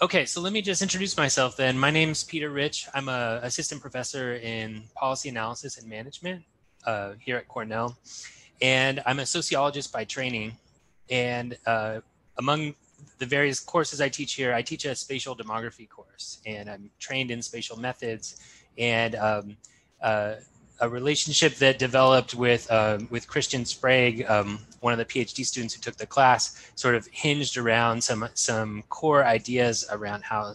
Okay, so let me just introduce myself then. My name's Peter Rich. I'm a assistant professor in policy analysis and management uh, here at Cornell, and I'm a sociologist by training. And uh, among the various courses I teach here, I teach a spatial demography course, and I'm trained in spatial methods and um, uh, a relationship that developed with uh, with Christian Sprague, um, one of the PhD students who took the class, sort of hinged around some some core ideas around how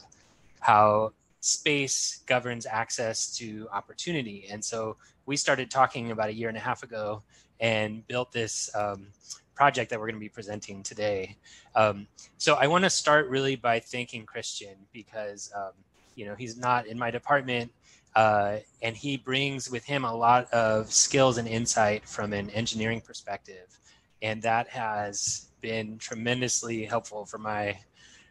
how space governs access to opportunity. And so we started talking about a year and a half ago and built this um, project that we're going to be presenting today. Um, so I want to start really by thanking Christian because um, you know he's not in my department uh, and he brings with him a lot of skills and insight from an engineering perspective. And that has been tremendously helpful for my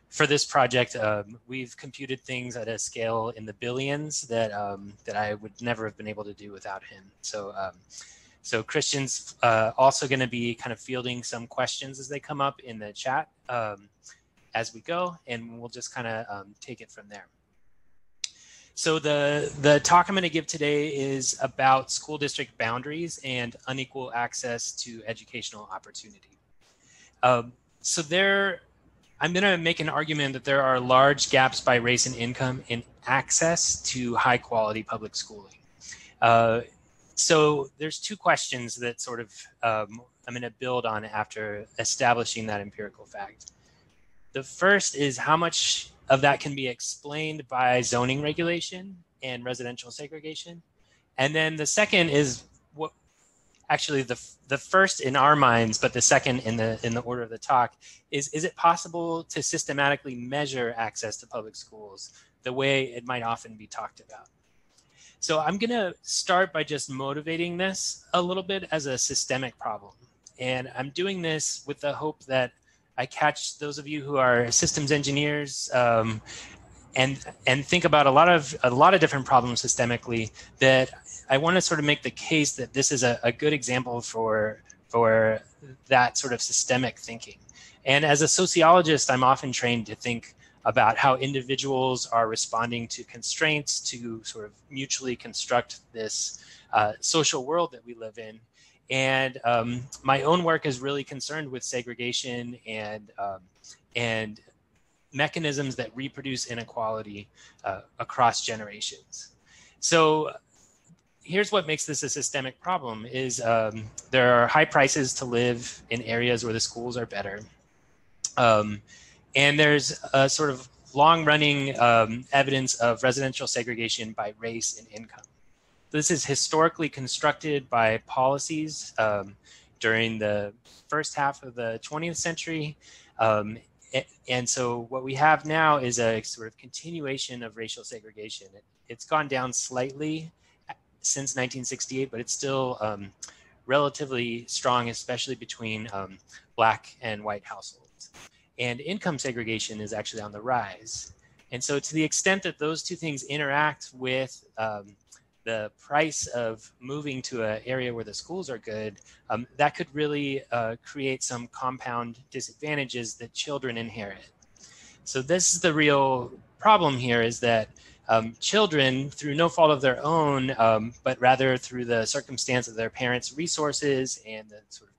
for this project. Um, we've computed things at a scale in the billions that um, that I would never have been able to do without him. So um, so Christian's uh, also going to be kind of fielding some questions as they come up in the chat um, as we go, and we'll just kind of um, take it from there. So the, the talk I'm going to give today is about school district boundaries and unequal access to educational opportunity. Um, so there, I'm going to make an argument that there are large gaps by race and income in access to high quality public schooling. Uh, so there's two questions that sort of um, I'm going to build on after establishing that empirical fact. The first is how much of that can be explained by zoning regulation and residential segregation. And then the second is what actually the the first in our minds, but the second in the in the order of the talk is is it possible to systematically measure access to public schools the way it might often be talked about? So I'm going to start by just motivating this a little bit as a systemic problem. And I'm doing this with the hope that I catch those of you who are systems engineers um, and and think about a lot of a lot of different problems systemically that I want to sort of make the case that this is a, a good example for for that sort of systemic thinking. And as a sociologist, I'm often trained to think about how individuals are responding to constraints to sort of mutually construct this uh, social world that we live in and um, my own work is really concerned with segregation and um, and mechanisms that reproduce inequality uh, across generations. So here's what makes this a systemic problem is um, there are high prices to live in areas where the schools are better. Um, and there's a sort of long running um, evidence of residential segregation by race and income. This is historically constructed by policies um, during the first half of the 20th century. Um, and so what we have now is a sort of continuation of racial segregation. It, has gone down slightly since 1968, but it's still um, relatively strong, especially between um, black and white households. And income segregation is actually on the rise. And so to the extent that those two things interact with um, the price of moving to an area where the schools are good, um, that could really uh, create some compound disadvantages that children inherit. So this is the real problem here is that um, children, through no fault of their own, um, but rather through the circumstance of their parents' resources and the sort of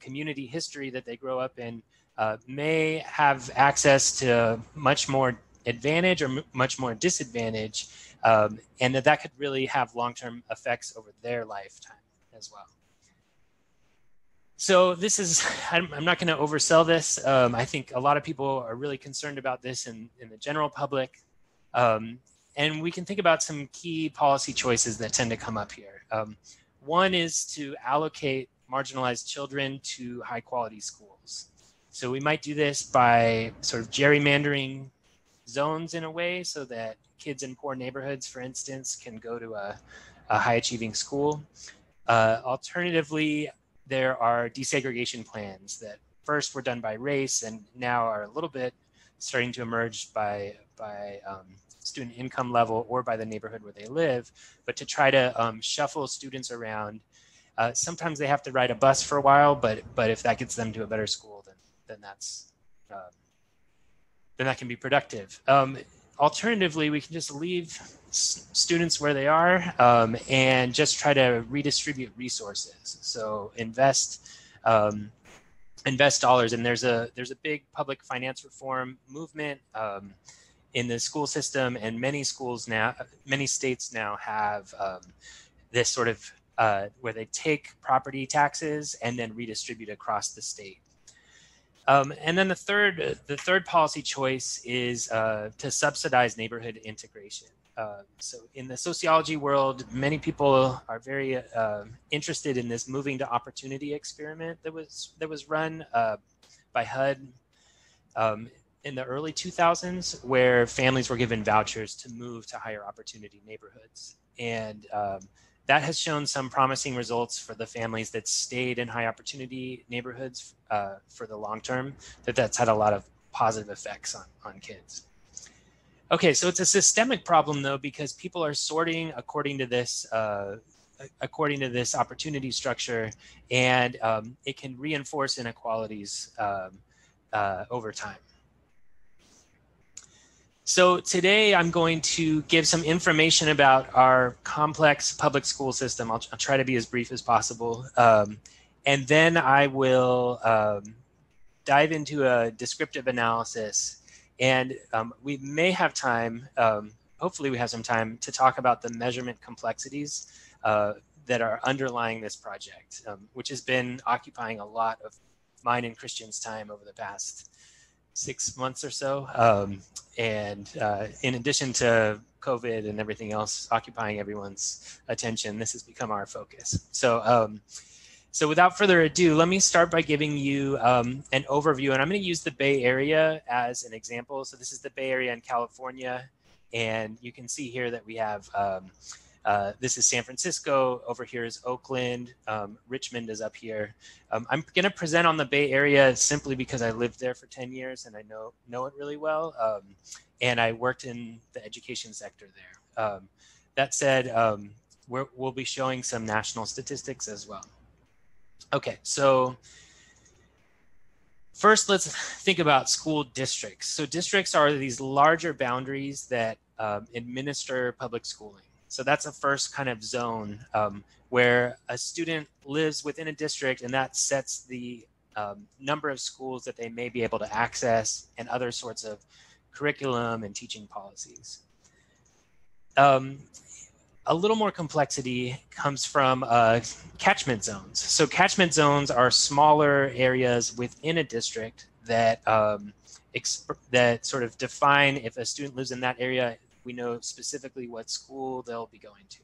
community history that they grow up in, uh, may have access to much more advantage or m- much more disadvantage um, and that that could really have long-term effects over their lifetime as well. So this is, I'm, I'm not going to oversell this. Um, I think a lot of people are really concerned about this in, in the general public. Um, and we can think about some key policy choices that tend to come up here. Um, one is to allocate marginalized children to high quality schools. So we might do this by sort of gerrymandering zones in a way so that kids in poor neighborhoods, for instance, can go to a, a high achieving school. Uh, alternatively, there are desegregation plans that first were done by race and now are a little bit starting to emerge by by um, student income level or by the neighborhood where they live, but to try to um, shuffle students around. Uh, sometimes they have to ride a bus for a while, but but if that gets them to a better school, then then that's uh, then that can be productive. Um, alternatively, we can just leave s- students where they are um, and just try to redistribute resources. So invest um, invest dollars, and there's a there's a big public finance reform movement um, in the school system, and many schools now, many states now have um, this sort of uh, where they take property taxes and then redistribute across the state. Um, and then the third, the third policy choice is uh, to subsidize neighborhood integration. Uh, so in the sociology world, many people are very uh, interested in this moving to opportunity experiment that was that was run uh, by HUD um, in the early 2000s, where families were given vouchers to move to higher opportunity neighborhoods. And um, that has shown some promising results for the families that stayed in high opportunity neighborhoods uh, for the long term, that that's had a lot of positive effects on, on kids. Okay, so it's a systemic problem though, because people are sorting according to this, uh, according to this opportunity structure, and um, it can reinforce inequalities um, uh, over time. So today I'm going to give some information about our complex public school system. I'll, I'll try to be as brief as possible. Um, and then I will um, dive into a descriptive analysis. And um, we may have time, um, hopefully we have some time to talk about the measurement complexities uh, that are underlying this project, um, which has been occupying a lot of mine and Christian's time over the past six months or so. Um, and uh, in addition to COVID and everything else occupying everyone's attention, this has become our focus. So, um, so without further ado, let me start by giving you um, an overview. And I'm going to use the Bay Area as an example. So this is the Bay Area in California. And you can see here that we have um, uh, this is San Francisco. Over here is Oakland. Um, Richmond is up here. Um, I'm going to present on the Bay Area simply because I lived there for 10 years and I know know it really well. Um, and I worked in the education sector there. Um, that said, um, we will be showing some national statistics as well. Okay, so first let's think about school districts. So districts are these larger boundaries that um, administer public schooling. So that's a first kind of zone um, where a student lives within a district and that sets the um, number of schools that they may be able to access and other sorts of curriculum and teaching policies. Um, a little more complexity comes from uh, catchment zones. So catchment zones are smaller areas within a district that um, that sort of define if a student lives in that area we know specifically what school they'll be going to.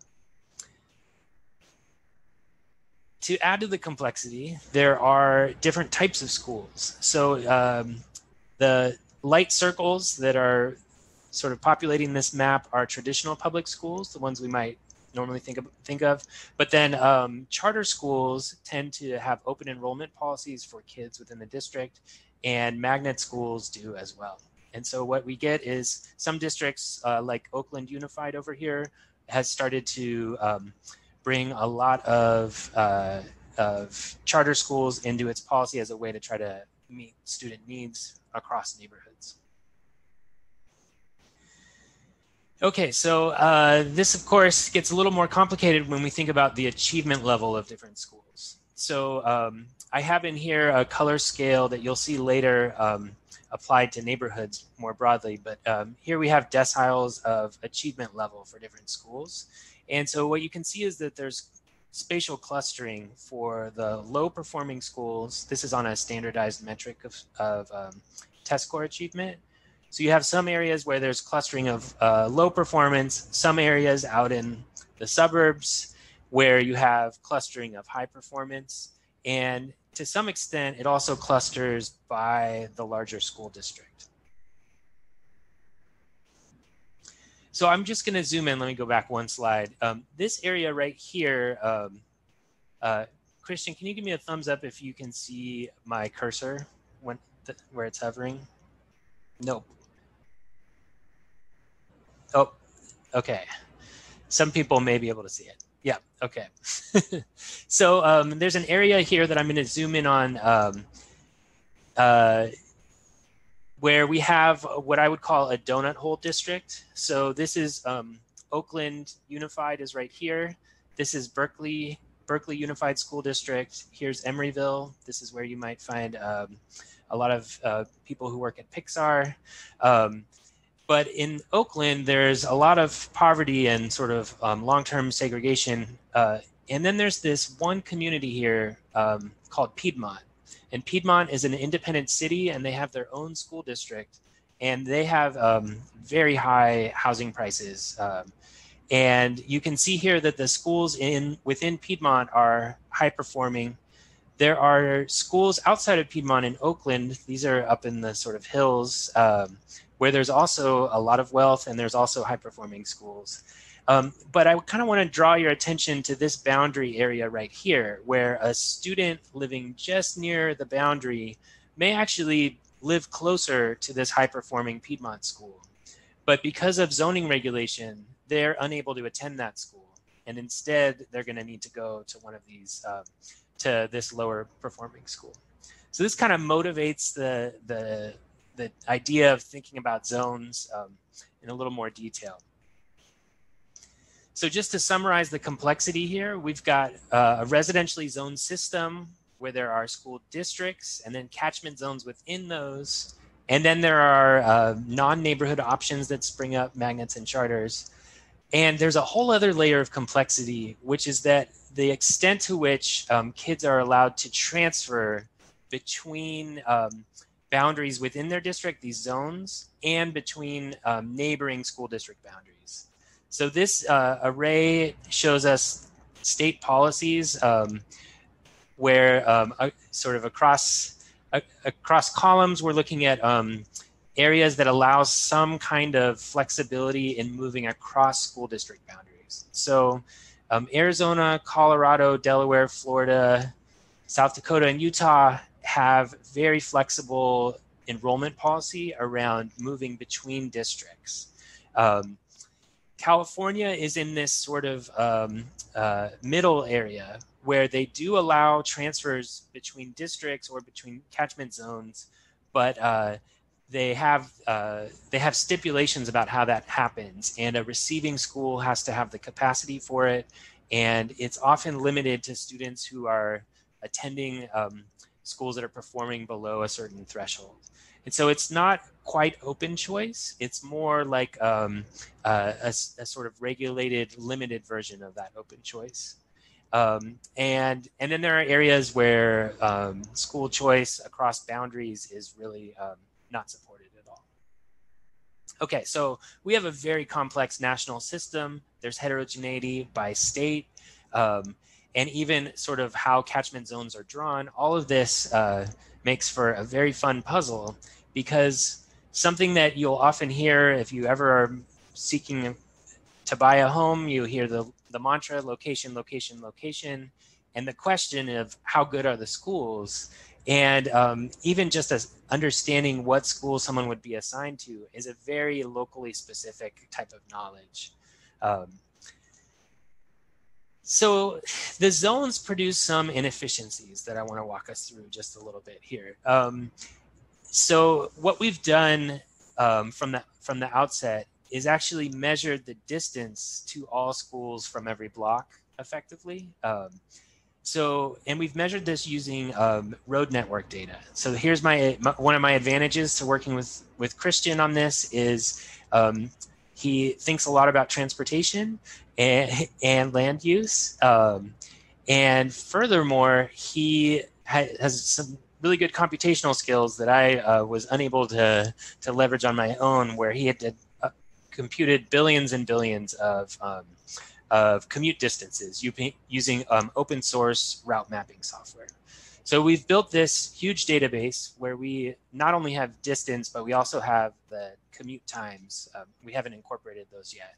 To add to the complexity, there are different types of schools. So um, the light circles that are sort of populating this map are traditional public schools, the ones we might normally think of, think of. But then um, charter schools tend to have open enrollment policies for kids within the district, and magnet schools do as well. And so what we get is some districts uh, like Oakland Unified over here has started to um, bring a lot of, uh, of charter schools into its policy as a way to try to meet student needs across neighborhoods. Okay, so uh, this of course gets a little more complicated when we think about the achievement level of different schools. So um, I have in here a color scale that you'll see later um, applied to neighborhoods more broadly. But um, here we have deciles of achievement level for different schools. And so what you can see is that there's spatial clustering for the low performing schools. This is on a standardized metric of, of um, test score achievement. So you have some areas where there's clustering of uh, low performance, some areas out in the suburbs where you have clustering of high performance. And to some extent, it also clusters by the larger school district. So I'm just going to zoom in. Let me go back one slide. Um, this area right here, um, uh, Christian, can you give me a thumbs up if you can see my cursor when where it's hovering? Nope. Oh, okay. Some people may be able to see it. Yeah. Okay. so um, there's an area here that I'm going to zoom in on. Um, uh, where we have what I would call a donut hole district. So this is um, Oakland Unified is right here. This is Berkeley Berkeley Unified School District. Here's Emeryville. This is where you might find um, a lot of uh, people who work at Pixar. But in Oakland, there's a lot of poverty and sort of um, long-term segregation. Uh, and then there's this one community here um, called Piedmont. And Piedmont is an independent city, and they have their own school district, and they have um, very high housing prices. Um, and you can see here that the schools in within Piedmont are high performing. There are schools outside of Piedmont in Oakland. These are up in the sort of hills um, where there's also a lot of wealth and there's also high performing schools. Um, but I kind of want to draw your attention to this boundary area right here, where a student living just near the boundary may actually live closer to this high performing Piedmont school. But because of zoning regulation, they're unable to attend that school. And instead, they're going to need to go to one of these, um, to this lower performing school. So this kind of motivates the, the, the idea of thinking about zones um, in a little more detail. So just to summarize the complexity here, we've got uh, a residentially zoned system where there are school districts and then catchment zones within those. And then there are uh, non-neighborhood options that spring up, magnets and charters. And there's a whole other layer of complexity, which is that the extent to which um, kids are allowed to transfer between um, boundaries within their district, these zones, and between um, neighboring school district boundaries. So this uh, array shows us state policies um, where um, sort of across across columns, we're looking at um, areas that allow some kind of flexibility in moving across school district boundaries. So um, Arizona, Colorado, Delaware, Florida, South Dakota, and Utah have very flexible enrollment policy around moving between districts. Um, California is in this sort of um, uh, middle area where they do allow transfers between districts or between catchment zones, but uh, they have uh, they have stipulations about how that happens, and a receiving school has to have the capacity for it, and it's often limited to students who are attending um, schools that are performing below a certain threshold. And so it's not quite open choice. It's more like um, uh, a, a, sort of regulated, limited version of that open choice. Um, and and then there are areas where um, school choice across boundaries is really um, not supported at all. Okay, so we have a very complex national system. There's heterogeneity by state. Um, and even sort of how catchment zones are drawn, all of this uh, makes for a very fun puzzle because something that you'll often hear if you ever are seeking to buy a home, you hear the, the mantra location, location, location, and the question of how good are the schools. And um, even just as understanding what school someone would be assigned to is a very locally specific type of knowledge. Um, so the zones produce some inefficiencies that I want to walk us through just a little bit here. Um, so what we've done um, from the from the outset is actually measured the distance to all schools from every block effectively. Um, so, and we've measured this using um, road network data. So here's my, my, one of my advantages to working with with Christian on this is um, he thinks a lot about transportation and, and land use. Um, and furthermore, he ha- has some really good computational skills that I uh, was unable to, to leverage on my own, where he had to, uh, computed billions and billions of, um, of commute distances using um, open source route mapping software. So we've built this huge database where we not only have distance, but we also have the commute times. Um, we haven't incorporated those yet.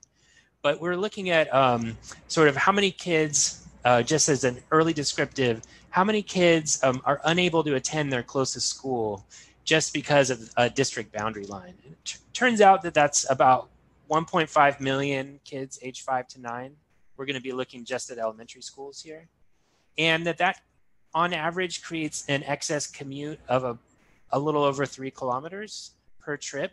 But we're looking at um, sort of how many kids, uh, just as an early descriptive, how many kids um, are unable to attend their closest school just because of a district boundary line. It turns out that that's about 1.5 million kids age 5 to 9. We're going to be looking just at elementary schools here. And that that on average creates an excess commute of a, a little over three kilometers per trip.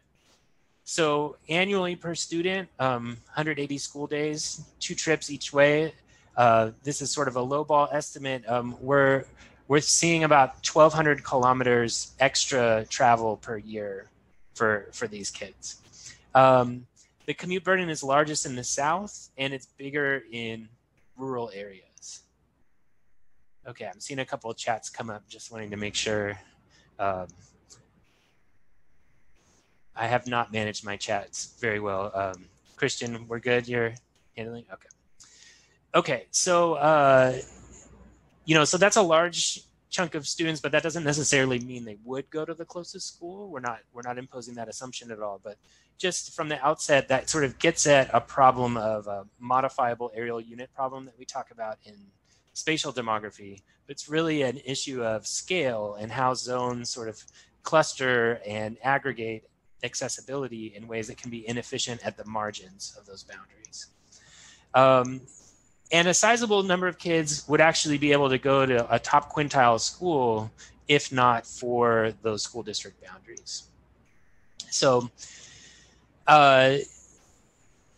So annually per student, um, 180 school days, two trips each way. Uh, this is sort of a lowball estimate. Um, we're we're seeing about 1,200 kilometers extra travel per year for for these kids. Um, the commute burden is largest in the south, and it's bigger in rural areas. Okay, I'm seeing a couple of chats come up. Just wanting to make sure. Um, I have not managed my chats very well. Um, Christian, we're good. You're handling okay. Okay, so uh, you know, so that's a large chunk of students, but that doesn't necessarily mean they would go to the closest school. We're not we're not imposing that assumption at all. But just from the outset, that sort of gets at a problem of a modifiable areal unit problem that we talk about in spatial demography. But it's really an issue of scale and how zones sort of cluster and aggregate accessibility in ways that can be inefficient at the margins of those boundaries. Um, and a sizable number of kids would actually be able to go to a top quintile school if not for those school district boundaries. So, uh,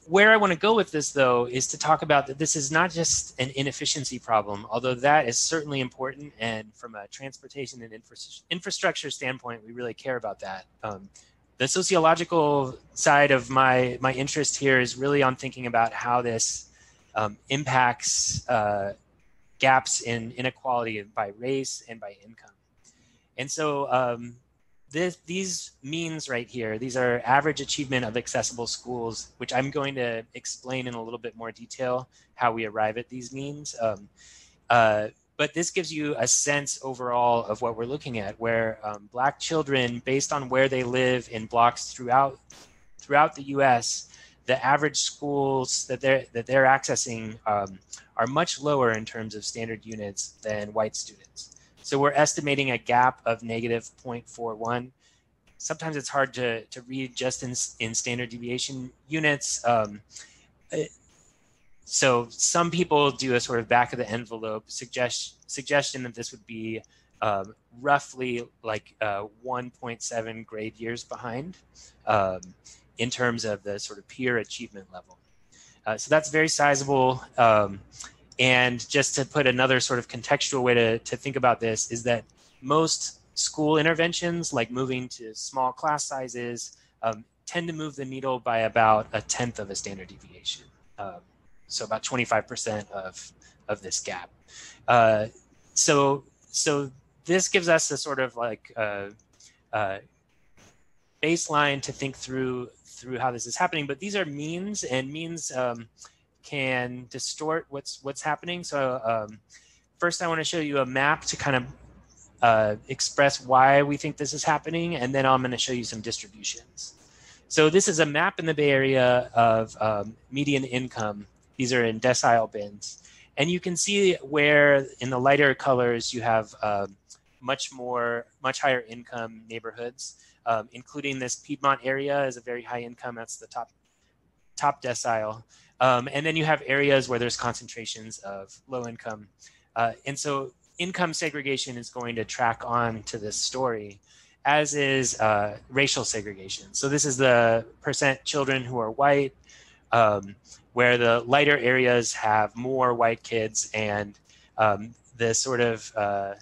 where I want to go with this, though, is to talk about that this is not just an inefficiency problem, although that is certainly important. And from a transportation and infra- infrastructure standpoint, we really care about that. Um, the sociological side of my my interest here is really on thinking about how this um, impacts uh, gaps in inequality by race and by income. And so um, this, these means right here, these are average achievement of accessible schools, which I'm going to explain in a little bit more detail how we arrive at these means. Um, uh, but this gives you a sense overall of what we're looking at, where um, Black children, based on where they live in blocks throughout throughout the U.S., the average schools that they're that they're accessing um, are much lower in terms of standard units than white students. So we're estimating a gap of negative 0.41. Sometimes it's hard to, to read just in, in standard deviation units. Um, so some people do a sort of back of the envelope suggest, suggestion that this would be um, roughly like uh, 1.7 grade years behind. Um, in terms of the sort of peer achievement level. Uh, so that's very sizable. Um, and just to put another sort of contextual way to, to think about this is that most school interventions, like moving to small class sizes, um, tend to move the needle by about a tenth of a standard deviation. So about 25% of, of this gap. Uh, so, so this gives us a sort of like uh, uh, baseline to think through through how this is happening, but these are means, and means um, can distort what's what's happening. So um, first, I want to show you a map to kind of uh, express why we think this is happening, and then I'm going to show you some distributions. So this is a map in the Bay Area of um, median income. These are in decile bins. And you can see where in the lighter colors you have uh, much more, much higher income neighborhoods um, including this Piedmont area is a very high income. That's the top top decile. Um, and then you have areas where there's concentrations of low income. Uh, and so income segregation is going to track on to this story, as is uh, racial segregation. So this is the percent children who are white, um, where the lighter areas have more white kids and um, the sort of uh,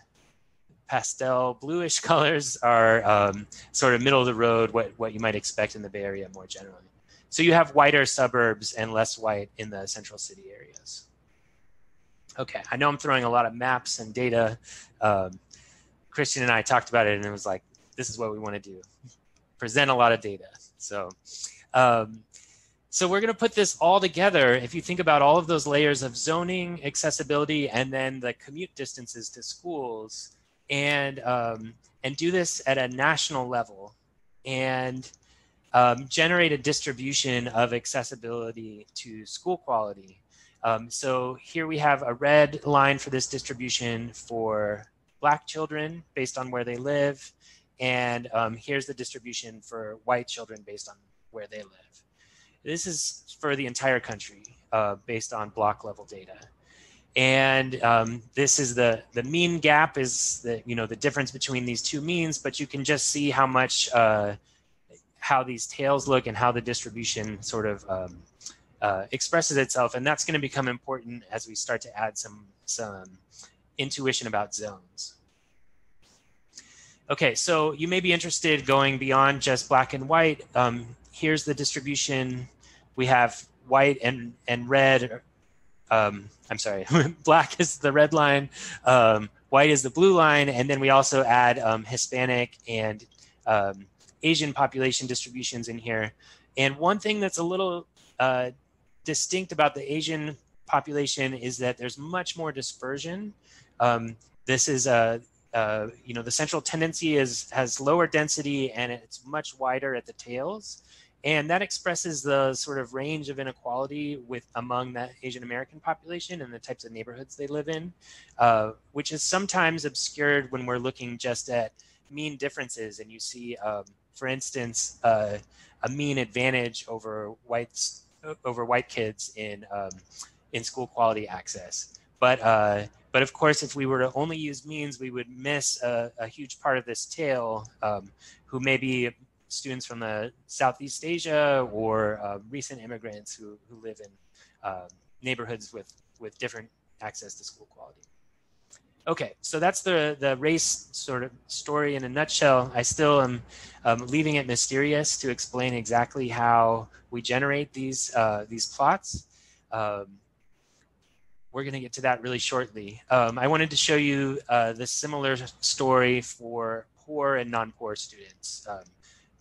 pastel bluish colors are um, sort of middle of the road, what, what you might expect in the Bay Area more generally. So you have whiter suburbs and less white in the central city areas. Okay, I know I'm throwing a lot of maps and data. Um, Christian and I talked about it and it was like, this is what we want to do. Present a lot of data. So, um, so we're going to put this all together. If you think about all of those layers of zoning, accessibility, and then the commute distances to schools, and um, and do this at a national level and um, generate a distribution of accessibility to school quality. Um, so here we have a red line for this distribution for black children based on where they live. And um, here's the distribution for white children based on where they live. This is for the entire country uh, based on block level data and um, this is the the mean gap is the you know the difference between these two means but you can just see how much uh, how these tails look and how the distribution sort of um, uh, expresses itself. And that's going to become important as we start to add some, some intuition about zones. Okay, so you may be interested going beyond just black and white. Um, here's the distribution. We have white and, and red. Um, I'm sorry, black is the red line, um, white is the blue line, and then we also add um, Hispanic and um, Asian population distributions in here. And one thing that's a little uh, distinct about the Asian population is that there's much more dispersion. Um, this is a uh, you know the central tendency is has lower density and it's much wider at the tails and that expresses the sort of range of inequality with among the asian american population and the types of neighborhoods they live in uh, which is sometimes obscured when we're looking just at mean differences. And you see um, for instance uh, a mean advantage over whites over white kids in um, in school quality access. But uh, but of course, if we were to only use means, we would miss a, a huge part of this tail, um, who may be students from the Southeast Asia or uh, recent immigrants who, who live in uh, neighborhoods with, with different access to school quality. Okay, so that's the, the race sort of story in a nutshell. I still am um, leaving it mysterious to explain exactly how we generate these, uh, these plots. Um, we're going to get to that really shortly. Um, I wanted to show you uh, the similar story for poor and non-poor students um,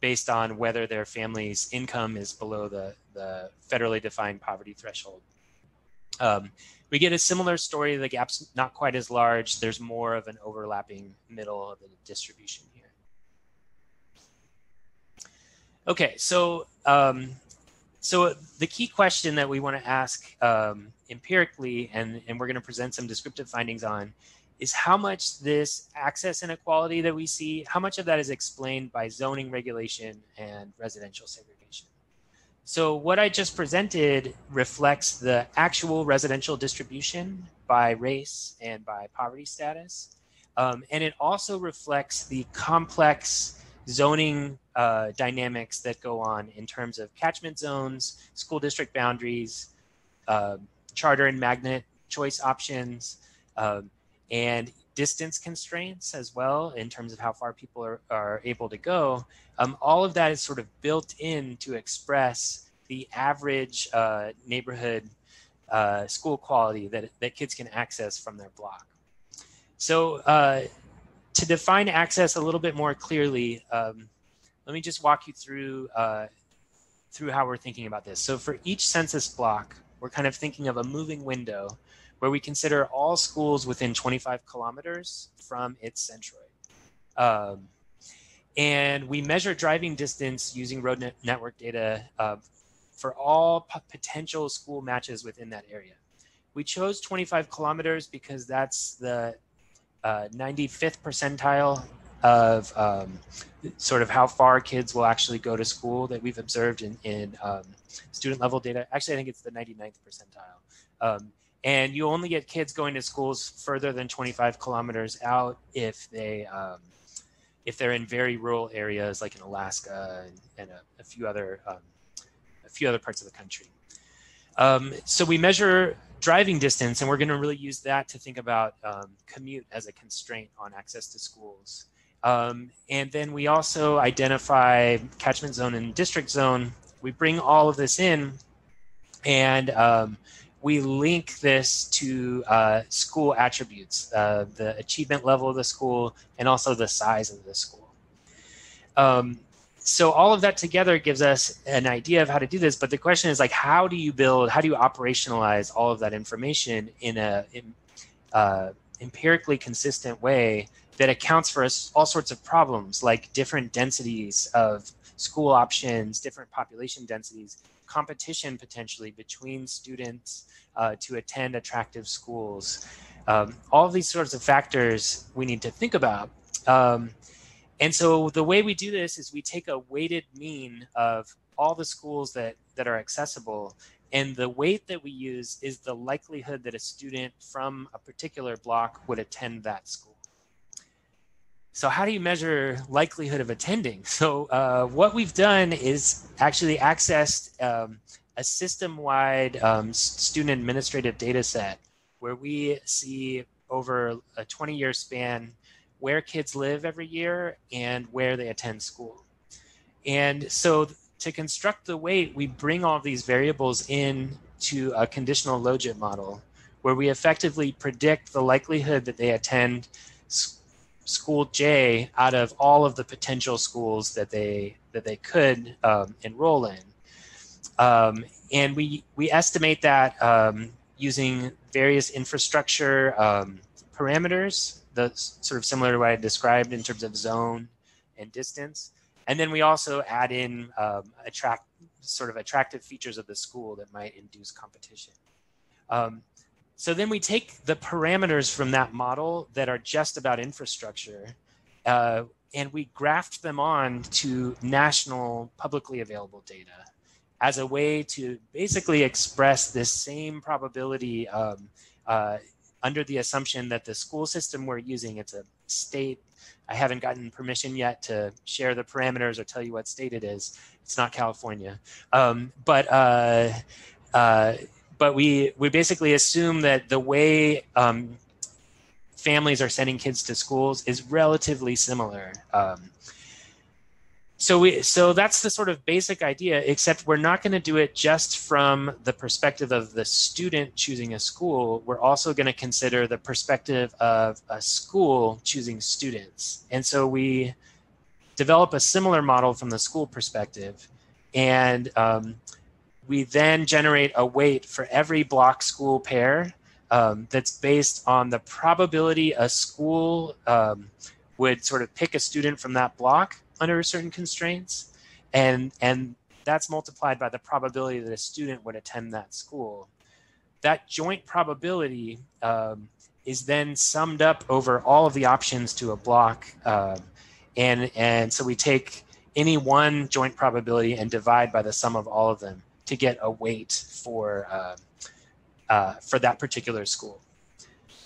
based on whether their family's income is below the, the federally defined poverty threshold. Um, we get a similar story. The gap's not quite as large. There's more of an overlapping middle of the distribution here. Okay, so um, so the key question that we want to ask um, empirically, and, and we're going to present some descriptive findings on, is how much this access inequality that we see, how much of that is explained by zoning regulation and residential segregation. So what I just presented reflects the actual residential distribution by race and by poverty status. Um, and it also reflects the complex zoning uh, dynamics that go on in terms of catchment zones, school district boundaries, uh, charter and magnet choice options, um, and distance constraints as well in terms of how far people are, are able to go. Um, all of that is sort of built in to express the average uh, neighborhood uh, school quality that, that kids can access from their block. So uh, to define access a little bit more clearly, um, let me just walk you through uh, through how we're thinking about this. So for each census block, we're kind of thinking of a moving window where we consider all schools within 25 kilometers from its centroid. Um, and we measure driving distance using road net network data uh, for all potential school matches within that area. We chose 25 kilometers because that's the uh, 95th percentile of um, sort of how far kids will actually go to school that we've observed in, in um, student level data. Actually, I think it's the 99th percentile. Um, and you only get kids going to schools further than 25 kilometers out if they um, if they're in very rural areas like in Alaska and, and a, a, few other um, a few other parts of the country. Um, so we measure driving distance, and we're going to really use that to think about um, commute as a constraint on access to schools. Um, and then we also identify catchment zone and district zone. We bring all of this in, and um, we link this to uh, school attributes, uh, the achievement level of the school, and also the size of the school. Um, so all of that together gives us an idea of how to do this but the question is like how do you build how do you operationalize all of that information in a in, uh, empirically consistent way that accounts for all sorts of problems like different densities of school options different population densities competition potentially between students uh, to attend attractive schools um, all these sorts of factors we need to think about um, and so the way we do this is we take a weighted mean of all the schools that, that are accessible. And the weight that we use is the likelihood that a student from a particular block would attend that school. So how do you measure likelihood of attending? So uh, what we've done is actually accessed um, a system-wide um, student administrative data set where we see over a 20-year span where kids live every year and where they attend school. And so to construct the weight, we bring all these variables in to a conditional logit model where we effectively predict the likelihood that they attend school J out of all of the potential schools that they that they could um, enroll in. Um, and we we estimate that um, using various infrastructure um, parameters, the sort of similar to what I described in terms of zone and distance. And then we also add in um, attract sort of attractive features of the school that might induce competition. Um, so then we take the parameters from that model that are just about infrastructure uh, and we graft them on to national publicly available data as a way to basically express this same probability um, uh, under the assumption that the school system we're using, it's a state. I haven't gotten permission yet to share the parameters or tell you what state it is. It's not California. Um, but uh, uh, but we we basically assume that the way um, families are sending kids to schools is relatively similar. Um, so we so that's the sort of basic idea except we're not going to do it just from the perspective of the student choosing a school we're also going to consider the perspective of a school choosing students and so we develop a similar model from the school perspective and um, we then generate a weight for every block school pair um, that's based on the probability a school um, would sort of pick a student from that block under certain constraints. And and that's multiplied by the probability that a student would attend that school. That joint probability um, is then summed up over all of the options to a block um, and and so we take any one joint probability and divide by the sum of all of them to get a weight for uh, uh, for that particular school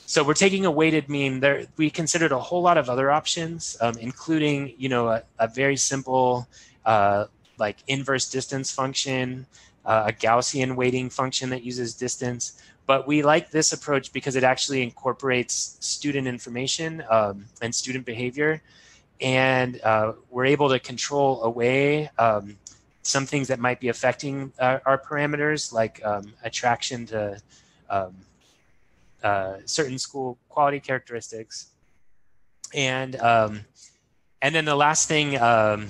so we're taking a weighted mean. There, we considered a whole lot of other options, um, including you know a, a very simple uh, like inverse distance function, uh, a Gaussian weighting function that uses distance. But we like this approach because it actually incorporates student information um, and student behavior, and uh, we're able to control away um, some things that might be affecting our, our parameters, like um, attraction to um, uh, certain school quality characteristics. And um, and then the last thing, um,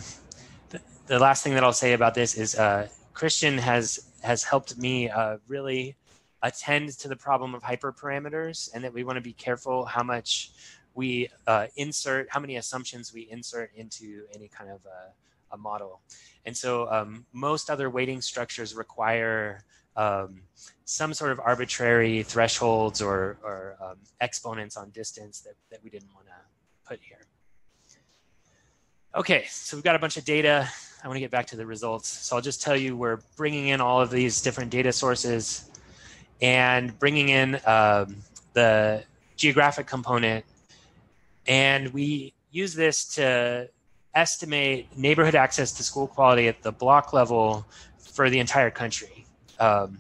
the, the, last thing that I'll say about this is uh, Christian has has helped me uh, really attend to the problem of hyperparameters, and that we want to be careful how much we uh, insert, how many assumptions we insert into any kind of a, model. And so um, most other weighting structures require um, some sort of arbitrary thresholds or, or um, exponents on distance that, that we didn't want to put here. Okay, so we've got a bunch of data. I want to get back to the results. So I'll just tell you we're bringing in all of these different data sources and bringing in um, the geographic component. And we use this to estimate neighborhood access to school quality at the block level for the entire country. Um,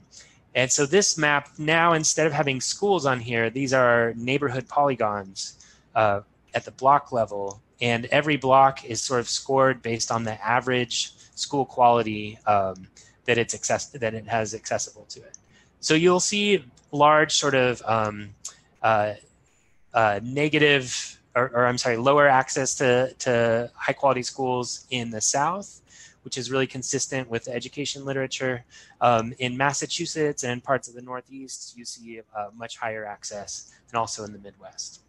and so this map now, instead of having schools on here, these are neighborhood polygons uh, at the block level. And every block is sort of scored based on the average school quality um, that it's access- that it has accessible to it. So you'll see large sort of um, uh, uh, negative, or, or, I'm sorry, lower access to, to high quality schools in the south which is really consistent with education literature. Um, in Massachusetts and in parts of the Northeast, you see uh, much higher access, and also in the Midwest.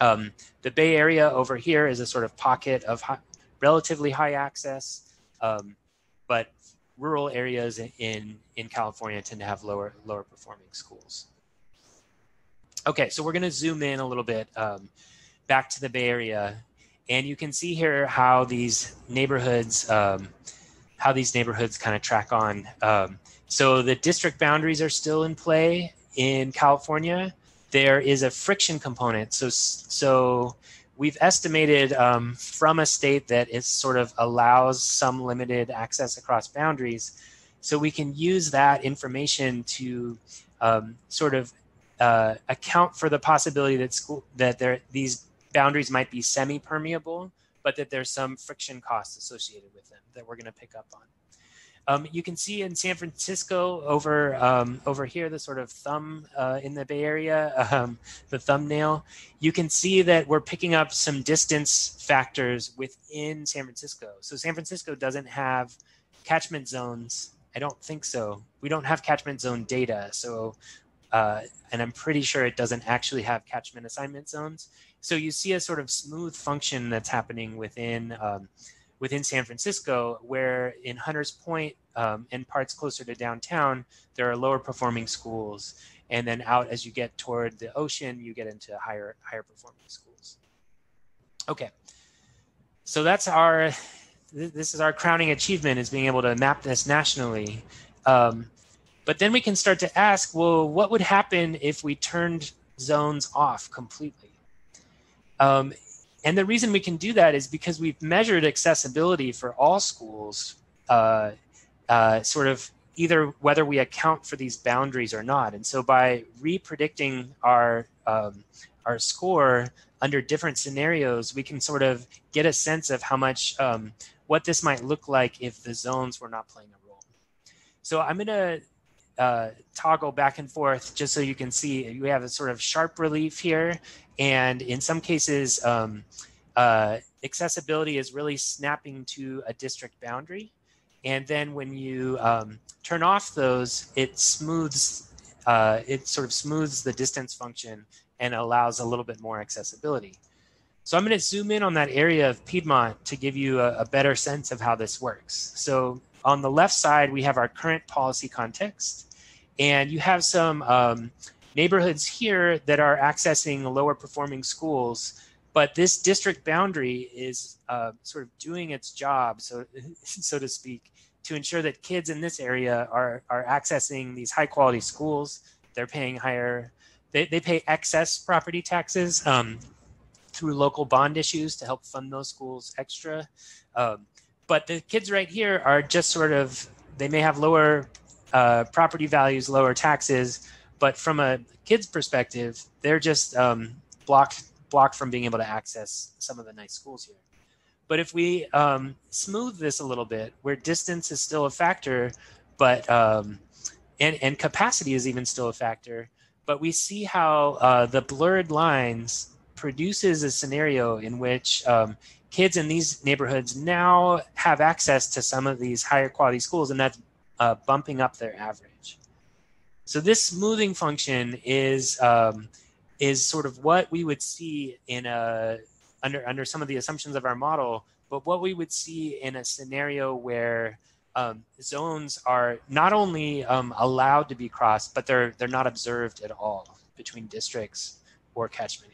Um, the Bay Area over here is a sort of pocket of high, relatively high access, um, but rural areas in, in California tend to have lower, lower performing schools. Okay, so we're going to zoom in a little bit um, back to the Bay Area and you can see here how these neighborhoods, um, how these neighborhoods kind of track on. Um, so the district boundaries are still in play in California. There is a friction component. So, so we've estimated um, from a state that it sort of allows some limited access across boundaries. So we can use that information to um, sort of uh, account for the possibility that school that there these boundaries might be semi-permeable, but that there's some friction costs associated with them that we're going to pick up on. Um, you can see in San Francisco over um, over here, the sort of thumb uh, in the Bay Area, um, the thumbnail. You can see that we're picking up some distance factors within San Francisco. So San Francisco doesn't have catchment zones. I don't think so. We don't have catchment zone data. So, uh, and I'm pretty sure it doesn't actually have catchment assignment zones. So you see a sort of smooth function that's happening within um, within San Francisco, where in Hunters Point um, and parts closer to downtown, there are lower performing schools. And then out as you get toward the ocean, you get into higher higher performing schools. Okay, so that's our this is our crowning achievement is being able to map this nationally. Um, but then we can start to ask, well, what would happen if we turned zones off completely? Um, and the reason we can do that is because we've measured accessibility for all schools, uh, uh, sort of either whether we account for these boundaries or not. And so by repredicting our um, our score under different scenarios, we can sort of get a sense of how much um, what this might look like if the zones were not playing a role. So I'm going to uh, toggle back and forth just so you can see we have a sort of sharp relief here and in some cases, um, uh, accessibility is really snapping to a district boundary. And then when you um, turn off those, it smooths, uh, it sort of smooths the distance function and allows a little bit more accessibility. So I'm going to zoom in on that area of Piedmont to give you a, a better sense of how this works. So on the left side, we have our current policy context, and you have some um, neighborhoods here that are accessing lower performing schools but this district boundary is uh, sort of doing its job so so to speak to ensure that kids in this area are are accessing these high quality schools. They're paying higher they, they pay excess property taxes um, through local bond issues to help fund those schools extra. Um, but the kids right here are just sort of they may have lower uh, property values lower taxes but from a kid's perspective, they're just um, blocked blocked from being able to access some of the nice schools here. But if we um, smooth this a little bit, where distance is still a factor, but um, and and capacity is even still a factor, but we see how uh, the blurred lines produces a scenario in which um, kids in these neighborhoods now have access to some of these higher quality schools, and that's uh, bumping up their average. So this smoothing function is um, is sort of what we would see in a under under some of the assumptions of our model, but what we would see in a scenario where um, zones are not only um, allowed to be crossed, but they're they're not observed at all between districts or catchment.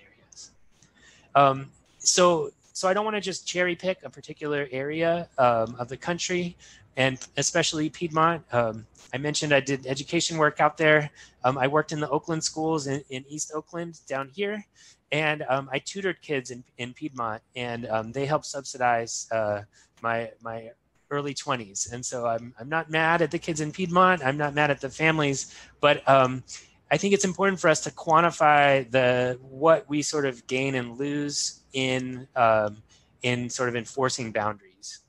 Um, so so I don't want to just cherry pick a particular area um, of the country and especially Piedmont. Um, I mentioned I did education work out there. Um, I worked in the Oakland schools in, in East Oakland down here, and um, I tutored kids in, in Piedmont, and um, they helped subsidize uh, my my early 20s. And so I'm I'm not mad at the kids in Piedmont. I'm not mad at the families, but um, I think it's important for us to quantify the what we sort of gain and lose in um, in sort of enforcing boundaries.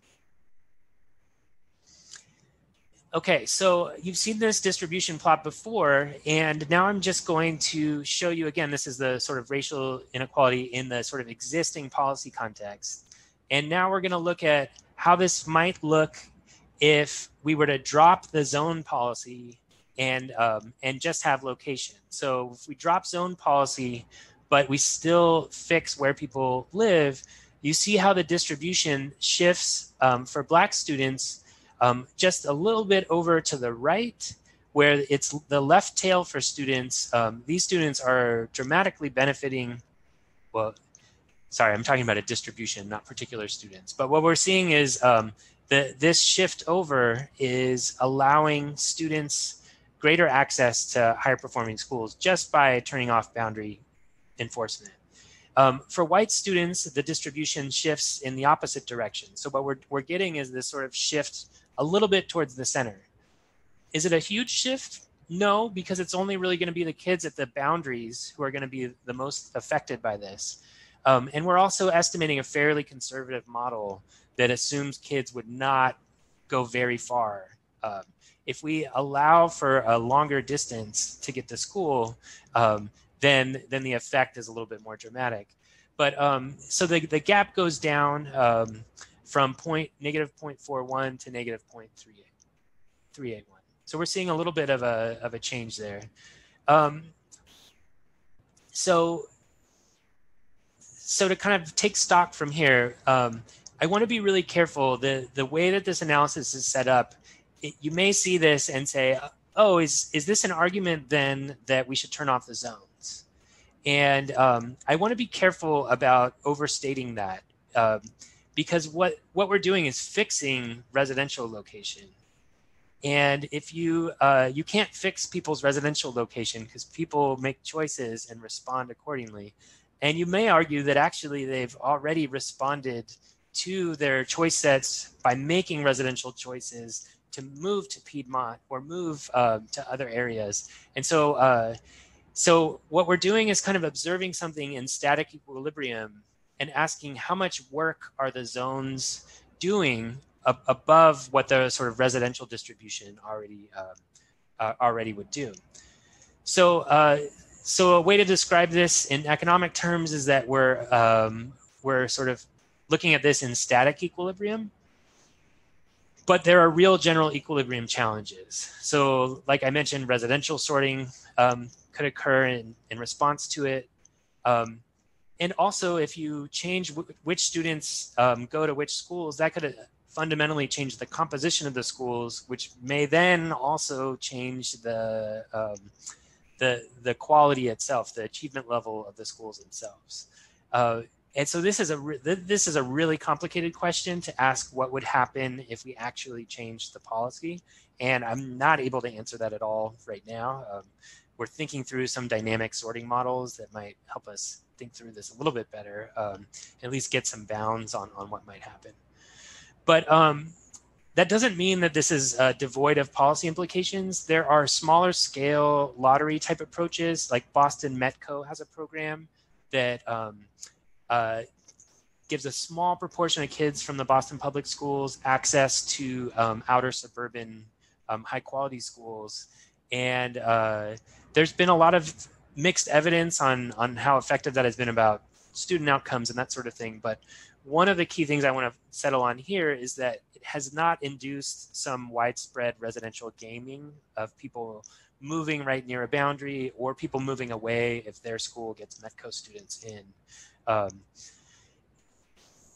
Okay, so you've seen this distribution plot before, and now I'm just going to show you again, this is the sort of racial inequality in the sort of existing policy context. And now we're gonna look at how this might look if we were to drop the zone policy and, um, and just have location. So if we drop zone policy, but we still fix where people live, you see how the distribution shifts um, for black students um, just a little bit over to the right, where it's the left tail for students. Um, these students are dramatically benefiting. Well, sorry, I'm talking about a distribution, not particular students. But what we're seeing is um, that this shift over is allowing students greater access to higher performing schools just by turning off boundary enforcement. Um, for white students, the distribution shifts in the opposite direction. So what we're, we're getting is this sort of shift a little bit towards the center. Is it a huge shift? No, because it's only really going to be the kids at the boundaries who are going to be the most affected by this. Um, and we're also estimating a fairly conservative model that assumes kids would not go very far. Um, if we allow for a longer distance to get to school, um, then then the effect is a little bit more dramatic. But um, so the, the gap goes down um, from point negative 0.41 to negative 0.381. So we're seeing a little bit of a, of a change there. Um, so, so to kind of take stock from here, um, I want to be really careful. The, the way that this analysis is set up, you may see this and say, oh, is, is this an argument then that we should turn off the zones? And um, I want to be careful about overstating that um, because what, what we're doing is fixing residential location. And if you uh, you can't fix people's residential location because people make choices and respond accordingly, and you may argue that actually they've already responded to their choice sets by making residential choices to move to Piedmont or move uh, to other areas. And so, uh, so what we're doing is kind of observing something in static equilibrium and asking how much work are the zones doing above what the sort of residential distribution already um, uh, already would do. So, uh, so a way to describe this in economic terms is that we're um, we're sort of looking at this in static equilibrium, but there are real general equilibrium challenges. So, like I mentioned, residential sorting um, could occur in, in response to it. Um, and also, if you change which students um, go to which schools, that could fundamentally change the composition of the schools, which may then also change the um, the the quality itself, the achievement level of the schools themselves. Uh, and so this is a re- this is a really complicated question to ask what would happen if we actually changed the policy, and I'm not able to answer that at all right now. Um, we're thinking through some dynamic sorting models that might help us think through this a little bit better, um, at least get some bounds on on what might happen. But um, that doesn't mean that this is uh, devoid of policy implications. There are smaller scale lottery type approaches, like Boston Metco has a program that um, uh, gives a small proportion of kids from the Boston public schools access to um, outer suburban um, high quality schools. And uh, there's been a lot of mixed evidence on, on how effective that has been about student outcomes and that sort of thing. But one of the key things I want to settle on here is that it has not induced some widespread residential gaming of people moving right near a boundary or people moving away if their school gets Metco students in. Um,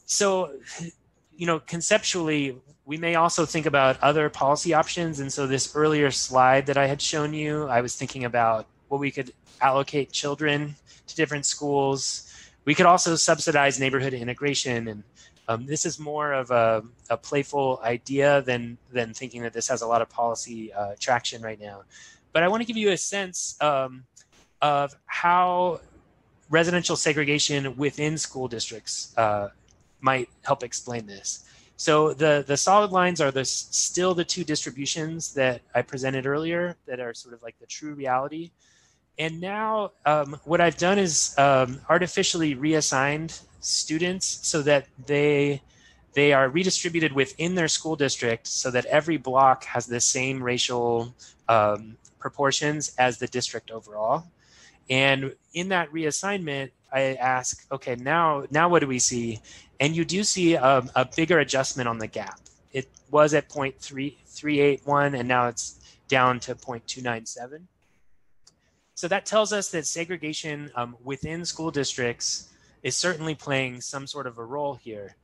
so, you know, conceptually, we may also think about other policy options. And so, this earlier slide that I had shown you, I was thinking about what we could allocate children to different schools we could also subsidize neighborhood integration, and um, this is more of a, a, playful idea than than thinking that this has a lot of policy uh, traction right now. But I want to give you a sense um, of how residential segregation within school districts uh, might help explain this. So the the solid lines are the still the two distributions that I presented earlier that are sort of like the true reality. And now um, what I've done is um, artificially reassigned students so that they they are redistributed within their school district so that every block has the same racial um, proportions as the district overall. And in that reassignment, I ask, okay, now now what do we see? And you do see a, um, a bigger adjustment on the gap. It was at 0.381 and now it's down to 0.297. So that tells us that segregation um, within school districts is certainly playing some sort of a role here.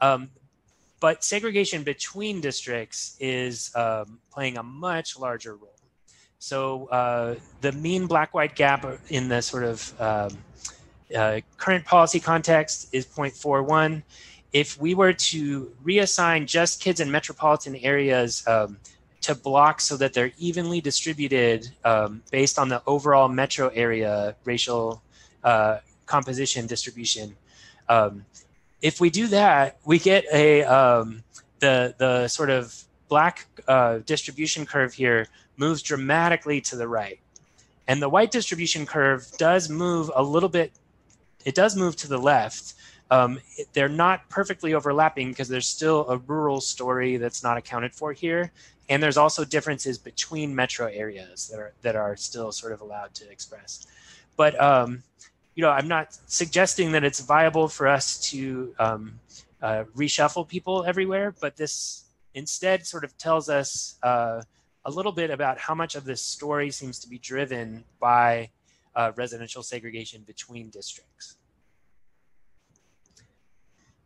Um, but segregation between districts is um, playing a much larger role. So uh, the mean black-white gap in the sort of um, uh, current policy context is 0.41. If we were to reassign just kids in metropolitan areas um, to block so that they're evenly distributed um, based on the overall metro area racial uh, composition distribution. Um, if we do that, we get a um, the the sort of black uh, distribution curve here moves dramatically to the right, and the white distribution curve does move a little bit. It does move to the left. Um, they're not perfectly overlapping because there's still a rural story that's not accounted for here, and there's also differences between metro areas that are that are still sort of allowed to express. But um, you know, I'm not suggesting that it's viable for us to um, uh, reshuffle people everywhere, but this instead sort of tells us uh, a little bit about how much of this story seems to be driven by uh, residential segregation between districts.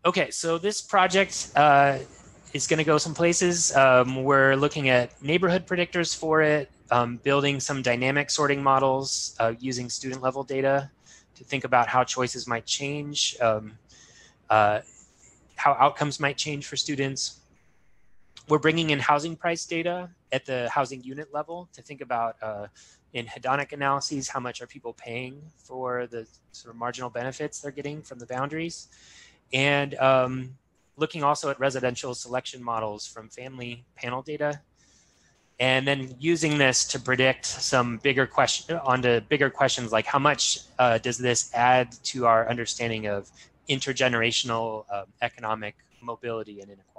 Okay, so this project uh, is going to go some places. Um, we're looking at neighborhood predictors for it, um, building some dynamic sorting models uh, using student level data to think about how choices might change, um, uh, how outcomes might change for students. We're bringing in housing price data at the housing unit level to think about uh, in hedonic analyses, how much are people paying for the sort of marginal benefits they're getting from the boundaries. And um, looking also at residential selection models from family panel data, and then using this to predict some bigger question onto bigger questions like how much uh, does this add to our understanding of intergenerational uh, economic mobility and inequality.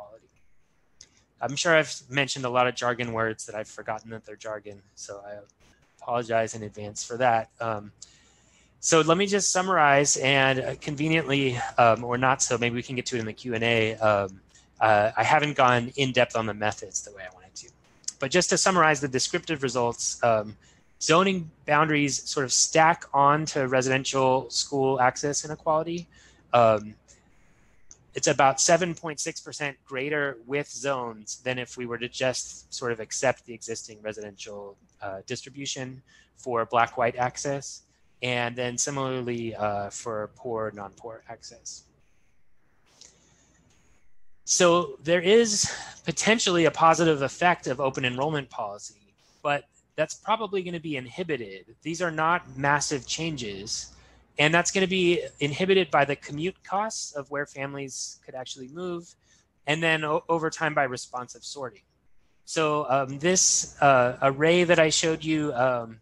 I'm sure I've mentioned a lot of jargon words that I've forgotten that they're jargon, so I apologize in advance for that. Um, so let me just summarize and uh, conveniently, um, or not so, maybe we can get to it in the Q&A. Um, uh, I haven't gone in depth on the methods the way I wanted to. But just to summarize the descriptive results, um, zoning boundaries sort of stack onto residential school access inequality. Um, it's about 7.6% greater with zones than if we were to just sort of accept the existing residential uh, distribution for black-white access and then similarly uh, for poor, non-poor access. So there is potentially a positive effect of open enrollment policy, but that's probably going to be inhibited. These are not massive changes, and that's going to be inhibited by the commute costs of where families could actually move, and then over time by responsive sorting. So um, this uh, array that I showed you um,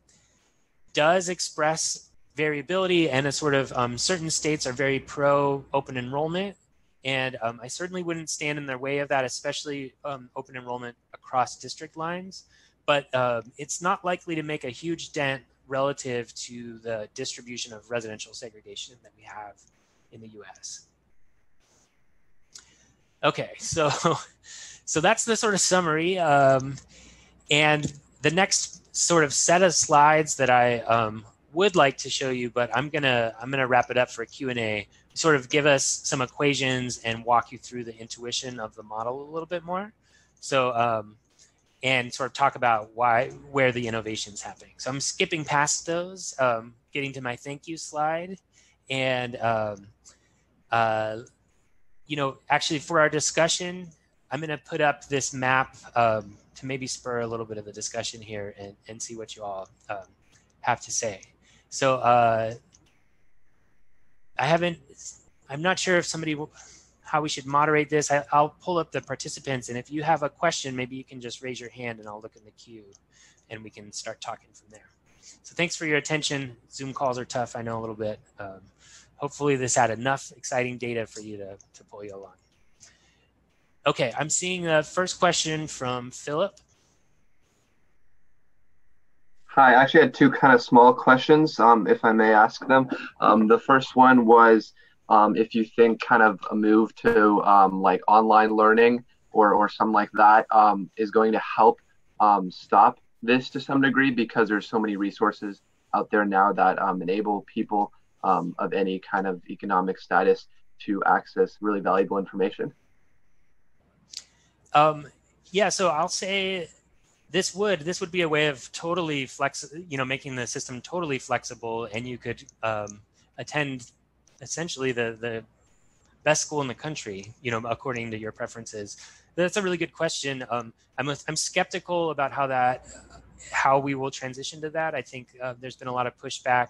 does express variability and a sort of um, certain states are very pro open enrollment. And um, I certainly wouldn't stand in their way of that, especially um, open enrollment across district lines. But um, it's not likely to make a huge dent relative to the distribution of residential segregation that we have in the US. Okay, so so that's the sort of summary. Um, and the next sort of set of slides that I um, would like to show you, but I'm gonna I'm gonna wrap it up for a Q&A. Sort of give us some equations and walk you through the intuition of the model a little bit more. So um, and sort of talk about why where the innovation is happening. So I'm skipping past those, um, getting to my thank you slide, and um, uh, you know actually for our discussion, I'm going to put up this map um, to maybe spur a little bit of the discussion here and, and see what you all um, have to say. So uh, I haven't. I'm not sure if somebody how we should moderate this. I, will pull up the participants, and if you have a question, maybe you can just raise your hand, and I'll look in the queue, and we can start talking from there. So thanks for your attention. Zoom calls are tough, I know a little bit. Um, hopefully, this had enough exciting data for you to to pull you along. Okay, I'm seeing the first question from Philip. Hi, I actually had two kind of small questions, um, if I may ask them. Um, the first one was um, if you think kind of a move to um, like online learning or, or something like that um, is going to help um, stop this to some degree because there's so many resources out there now that enable people of any kind of economic status to access really valuable information. yeah, so I'll say this would this would be a way of totally flex you know making the system totally flexible and you could um, attend essentially the the best school in the country you know according to your preferences that's a really good question um, I'm, a, I'm skeptical about how that how we will transition to that i think uh, there's been a lot of pushback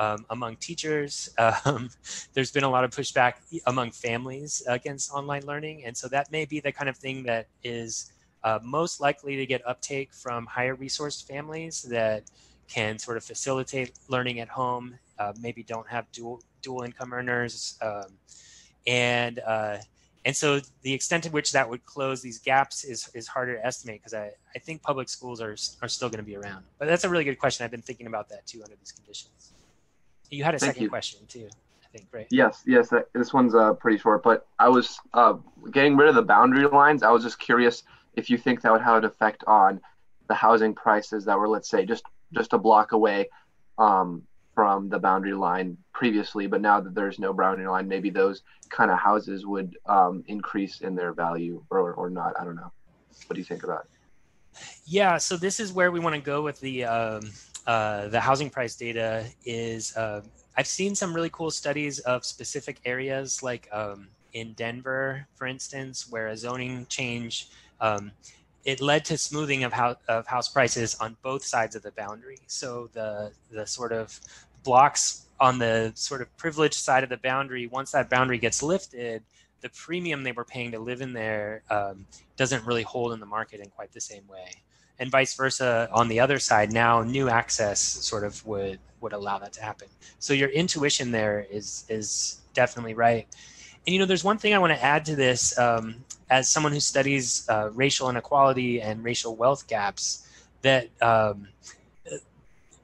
um, among teachers. Um, there's been a lot of pushback among families against online learning. And so that may be the kind of thing that is uh, most likely to get uptake from higher resource families that can sort of facilitate learning at home, uh, maybe don't have dual, dual income earners. Um, and uh, and so the extent to which that would close these gaps is, is harder to estimate because I, I think public schools are, are still going to be around. But that's a really good question. I've been thinking about that too under these conditions. You had a Thank second you. question too, I think, right? Yes, yes. This one's uh, pretty short, but I was uh, getting rid of the boundary lines. I was just curious if you think that would have an effect on the housing prices that were, let's say, just just a block away um, from the boundary line previously, but now that there's no boundary line, maybe those kind of houses would um, increase in their value or, or not. I don't know. What do you think about it? Yeah, so this is where we want to go with the um, uh, the housing price data. Is uh, I've seen some really cool studies of specific areas, like um, in Denver, for instance, where a zoning change um, it led to smoothing of, house, of house prices on both sides of the boundary. So the the sort of blocks on the sort of privileged side of the boundary, once that boundary gets lifted, the premium they were paying to live in there um, doesn't really hold in the market in quite the same way. And vice versa on the other side, now new access sort of would would allow that to happen. So your intuition there is is definitely right. And you know, there's one thing I want to add to this. Um, as someone who studies uh, racial inequality and racial wealth gaps, that um,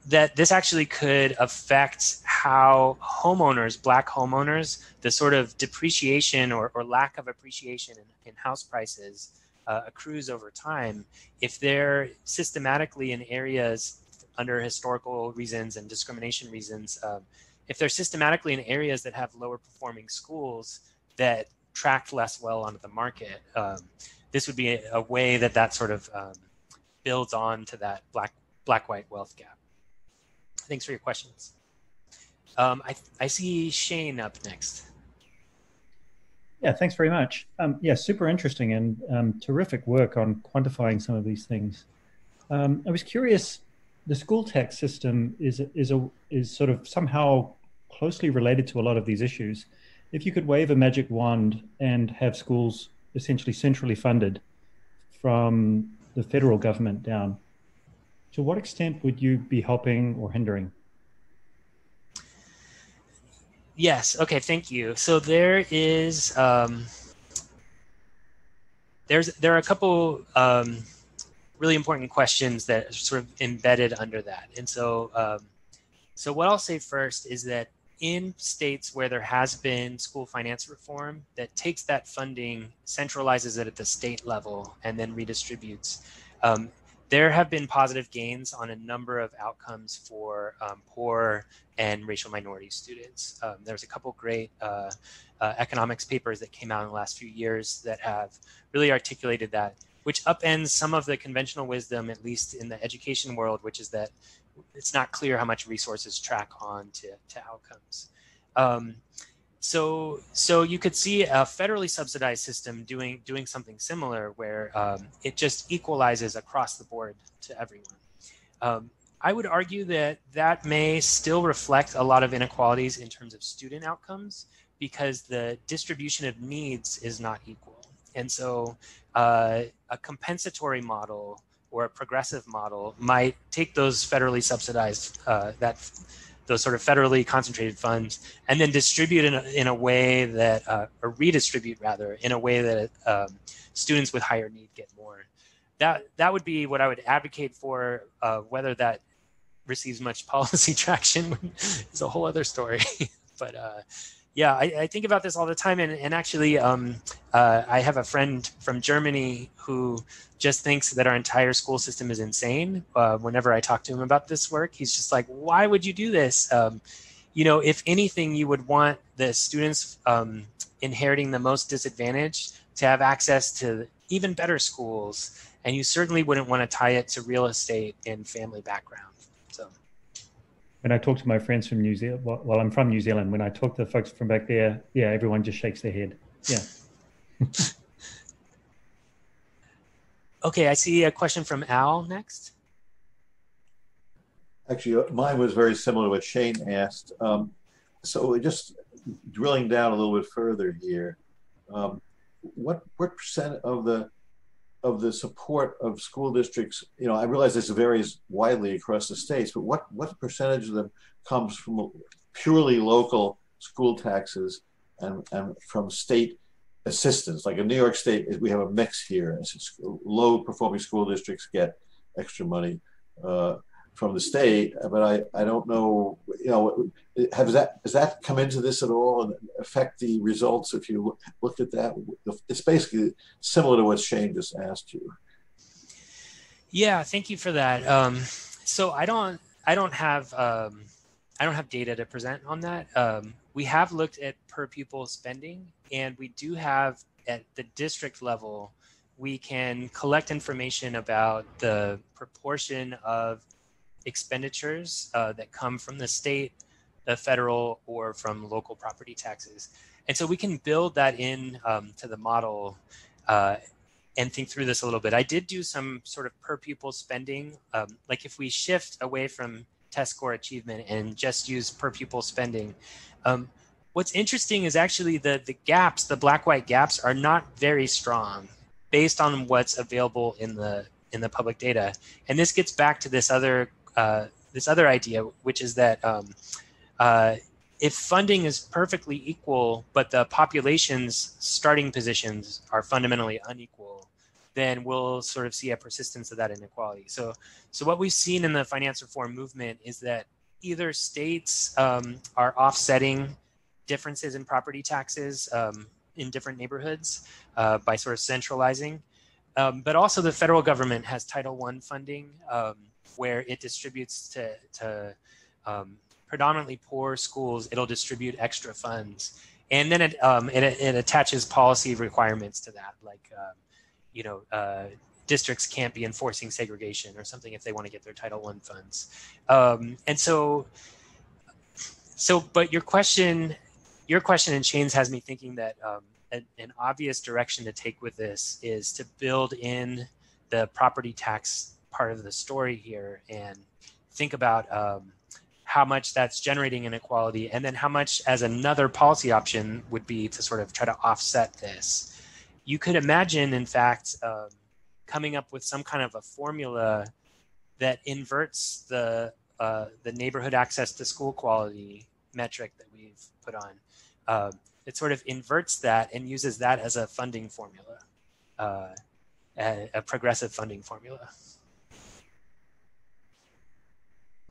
that this actually could affect how homeowners, black homeowners, the sort of depreciation or, or lack of appreciation in, in house prices uh, accrues over time if they're systematically in areas under historical reasons and discrimination reasons. Um, if they're systematically in areas that have lower performing schools that track less well onto the market, um, this would be a, a, way that that sort of um, builds on to that black black white wealth gap. Thanks for your questions. Um, I, I see Shane up next. Yeah, thanks very much. Um, yeah, super interesting and um, terrific work on quantifying some of these things. Um, I was curious. The school tax system is is a is sort of somehow closely related to a lot of these issues if you could wave a magic wand and have schools essentially centrally funded from the federal government down, to what extent would you be helping or hindering? Yes. Okay. Thank you. So there is um, there's there are a couple um, really important questions that are sort of embedded under that, and so um, so what I'll say first is that in states where there has been school finance reform that takes that funding, centralizes it at the state level, and then redistributes. Um, there have been positive gains on a number of outcomes for um, poor and racial minority students. Um, there's a couple great uh, uh, economics papers that came out in the last few years that have really articulated that, which upends some of the conventional wisdom, at least in the education world, which is that it's not clear how much resources track on to, to outcomes. Um, so, so you could see a federally subsidized system doing doing something similar, where um, it just equalizes across the board to everyone. Um, I would argue that that may still reflect a lot of inequalities in terms of student outcomes because the distribution of needs is not equal, and so uh, a compensatory model or a progressive model might take those federally subsidized uh, that those sort of federally concentrated funds and then distribute in a, in a way that uh, or redistribute rather in a way that um, students with higher need get more. That that would be what i would advocate for uh, whether that receives much policy traction is a whole other story. But uh, yeah, I, I, think about this all the time, and, and actually, um, uh, I have a friend from Germany who just thinks that our entire school system is insane. Uh, whenever I talk to him about this work, he's just like, "Why would you do this?" Um, you know, if anything, you would want the students um, inheriting the most disadvantaged to have access to even better schools, and you certainly wouldn't want to tie it to real estate and family background when I talk to my friends from New Zealand, well, I'm from New Zealand. When I talk to the folks from back there, yeah, everyone just shakes their head. Yeah. okay, I see a question from Al next. Actually, uh, mine was very similar to what Shane asked. Um, so just drilling down a little bit further here, um, what what percent of the of the support of school districts? You know, I realize this varies widely across the states, but what what percentage of them comes from purely local school taxes and and from state assistance? Like in New York State, we have a mix here. Low performing school districts get extra money. Uh, from the state, but I, I don't know, you know, has that, has that come into this at all and affect the results if you looked at that? It's basically similar to what Shane just asked you. Yeah, thank you for that. Um, so I don't, I don't have, um, I don't have data to present on that. Um, we have looked at per pupil spending, and we do have at the district level, we can collect information about the proportion of expenditures uh, that come from the state, the federal, or from local property taxes. And so we can build that in um, to the model uh, and think through this a little bit. I did do some sort of per pupil spending. Um, like if we shift away from test score achievement and just use per pupil spending, um, what's interesting is actually the, the gaps, the black white gaps, are not very strong based on what's available in the in the public data. And this gets back to this other uh, this other idea, which is that um, uh, if funding is perfectly equal, but the population's starting positions are fundamentally unequal, then we'll sort of see a persistence of that inequality. So, so what we've seen in the finance reform movement is that either states um, are offsetting differences in property taxes um, in different neighborhoods uh, by sort of centralizing, um, but also the federal government has Title I funding um, where it distributes to, to um, predominantly poor schools, it'll distribute extra funds. And then it, um, it, it, attaches policy requirements to that, like, um, you know, uh, districts can't be enforcing segregation or something if they want to get their Title I funds. Um, and so, so, but your question, your question in Shane's has me thinking that um, an, an obvious direction to take with this is to build in the property tax part of the story here and think about um, how much that's generating inequality and then how much as another policy option would be to sort of try to offset this. You could imagine in fact um, coming up with some kind of a formula that inverts the uh, the neighborhood access to school quality metric that we've put on. Um, it sort of inverts that and uses that as a funding formula uh, a, a progressive funding formula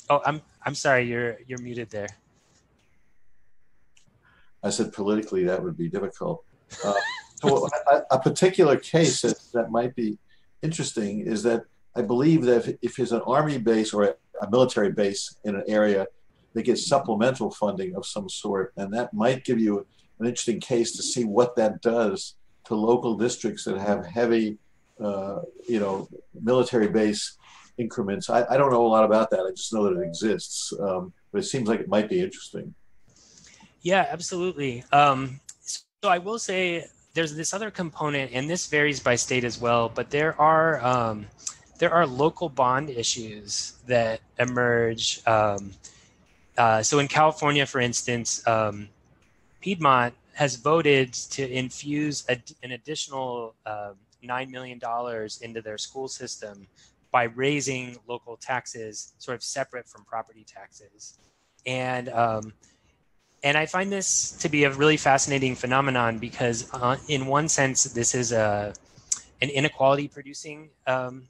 Oh, I'm I'm sorry. You're you're muted there. I said politically that would be difficult. Uh, so a, a, particular case that, that might be interesting is that I believe that if, if there's an army base or a, a military base in an area, they get supplemental funding of some sort, and that might give you an interesting case to see what that does to local districts that have heavy, uh, you know, military base increments. I, I don't know a lot about that. I just know that it exists, um, but it seems like it might be interesting. Yeah, absolutely. Um, so I will say there's this other component, and this varies by state as well. But there are um, there are local bond issues that emerge. Um, uh, so in California, for instance, um, Piedmont has voted to infuse a, an additional uh, $9 million into their school system by raising local taxes sort of separate from property taxes. And um, and I find this to be a really fascinating phenomenon because, uh, in one sense, this is a an inequality producing um,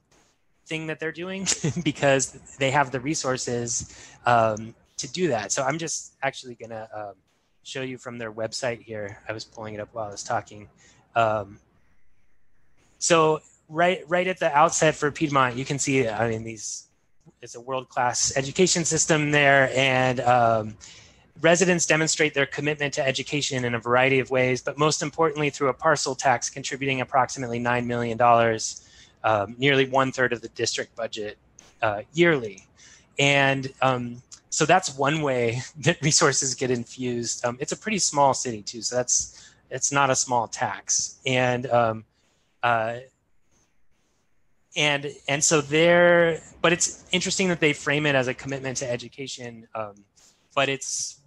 thing that they're doing because they have the resources um, to do that. So I'm just actually gonna um, show you from their website here. I was pulling it up while I was talking. Um, so right right at the outset for Piedmont, you can see, I mean, these it's a world class education system there, and um, residents demonstrate their commitment to education in a variety of ways, but most importantly through a parcel tax contributing approximately nine million dollars, um, nearly one third of the district budget uh, yearly, and um, so that's one way that resources get infused. Um, it's a pretty small city too, so that's it's not a small tax, and um, uh, and and so there, but it's interesting that they frame it as a commitment to education, um, but it's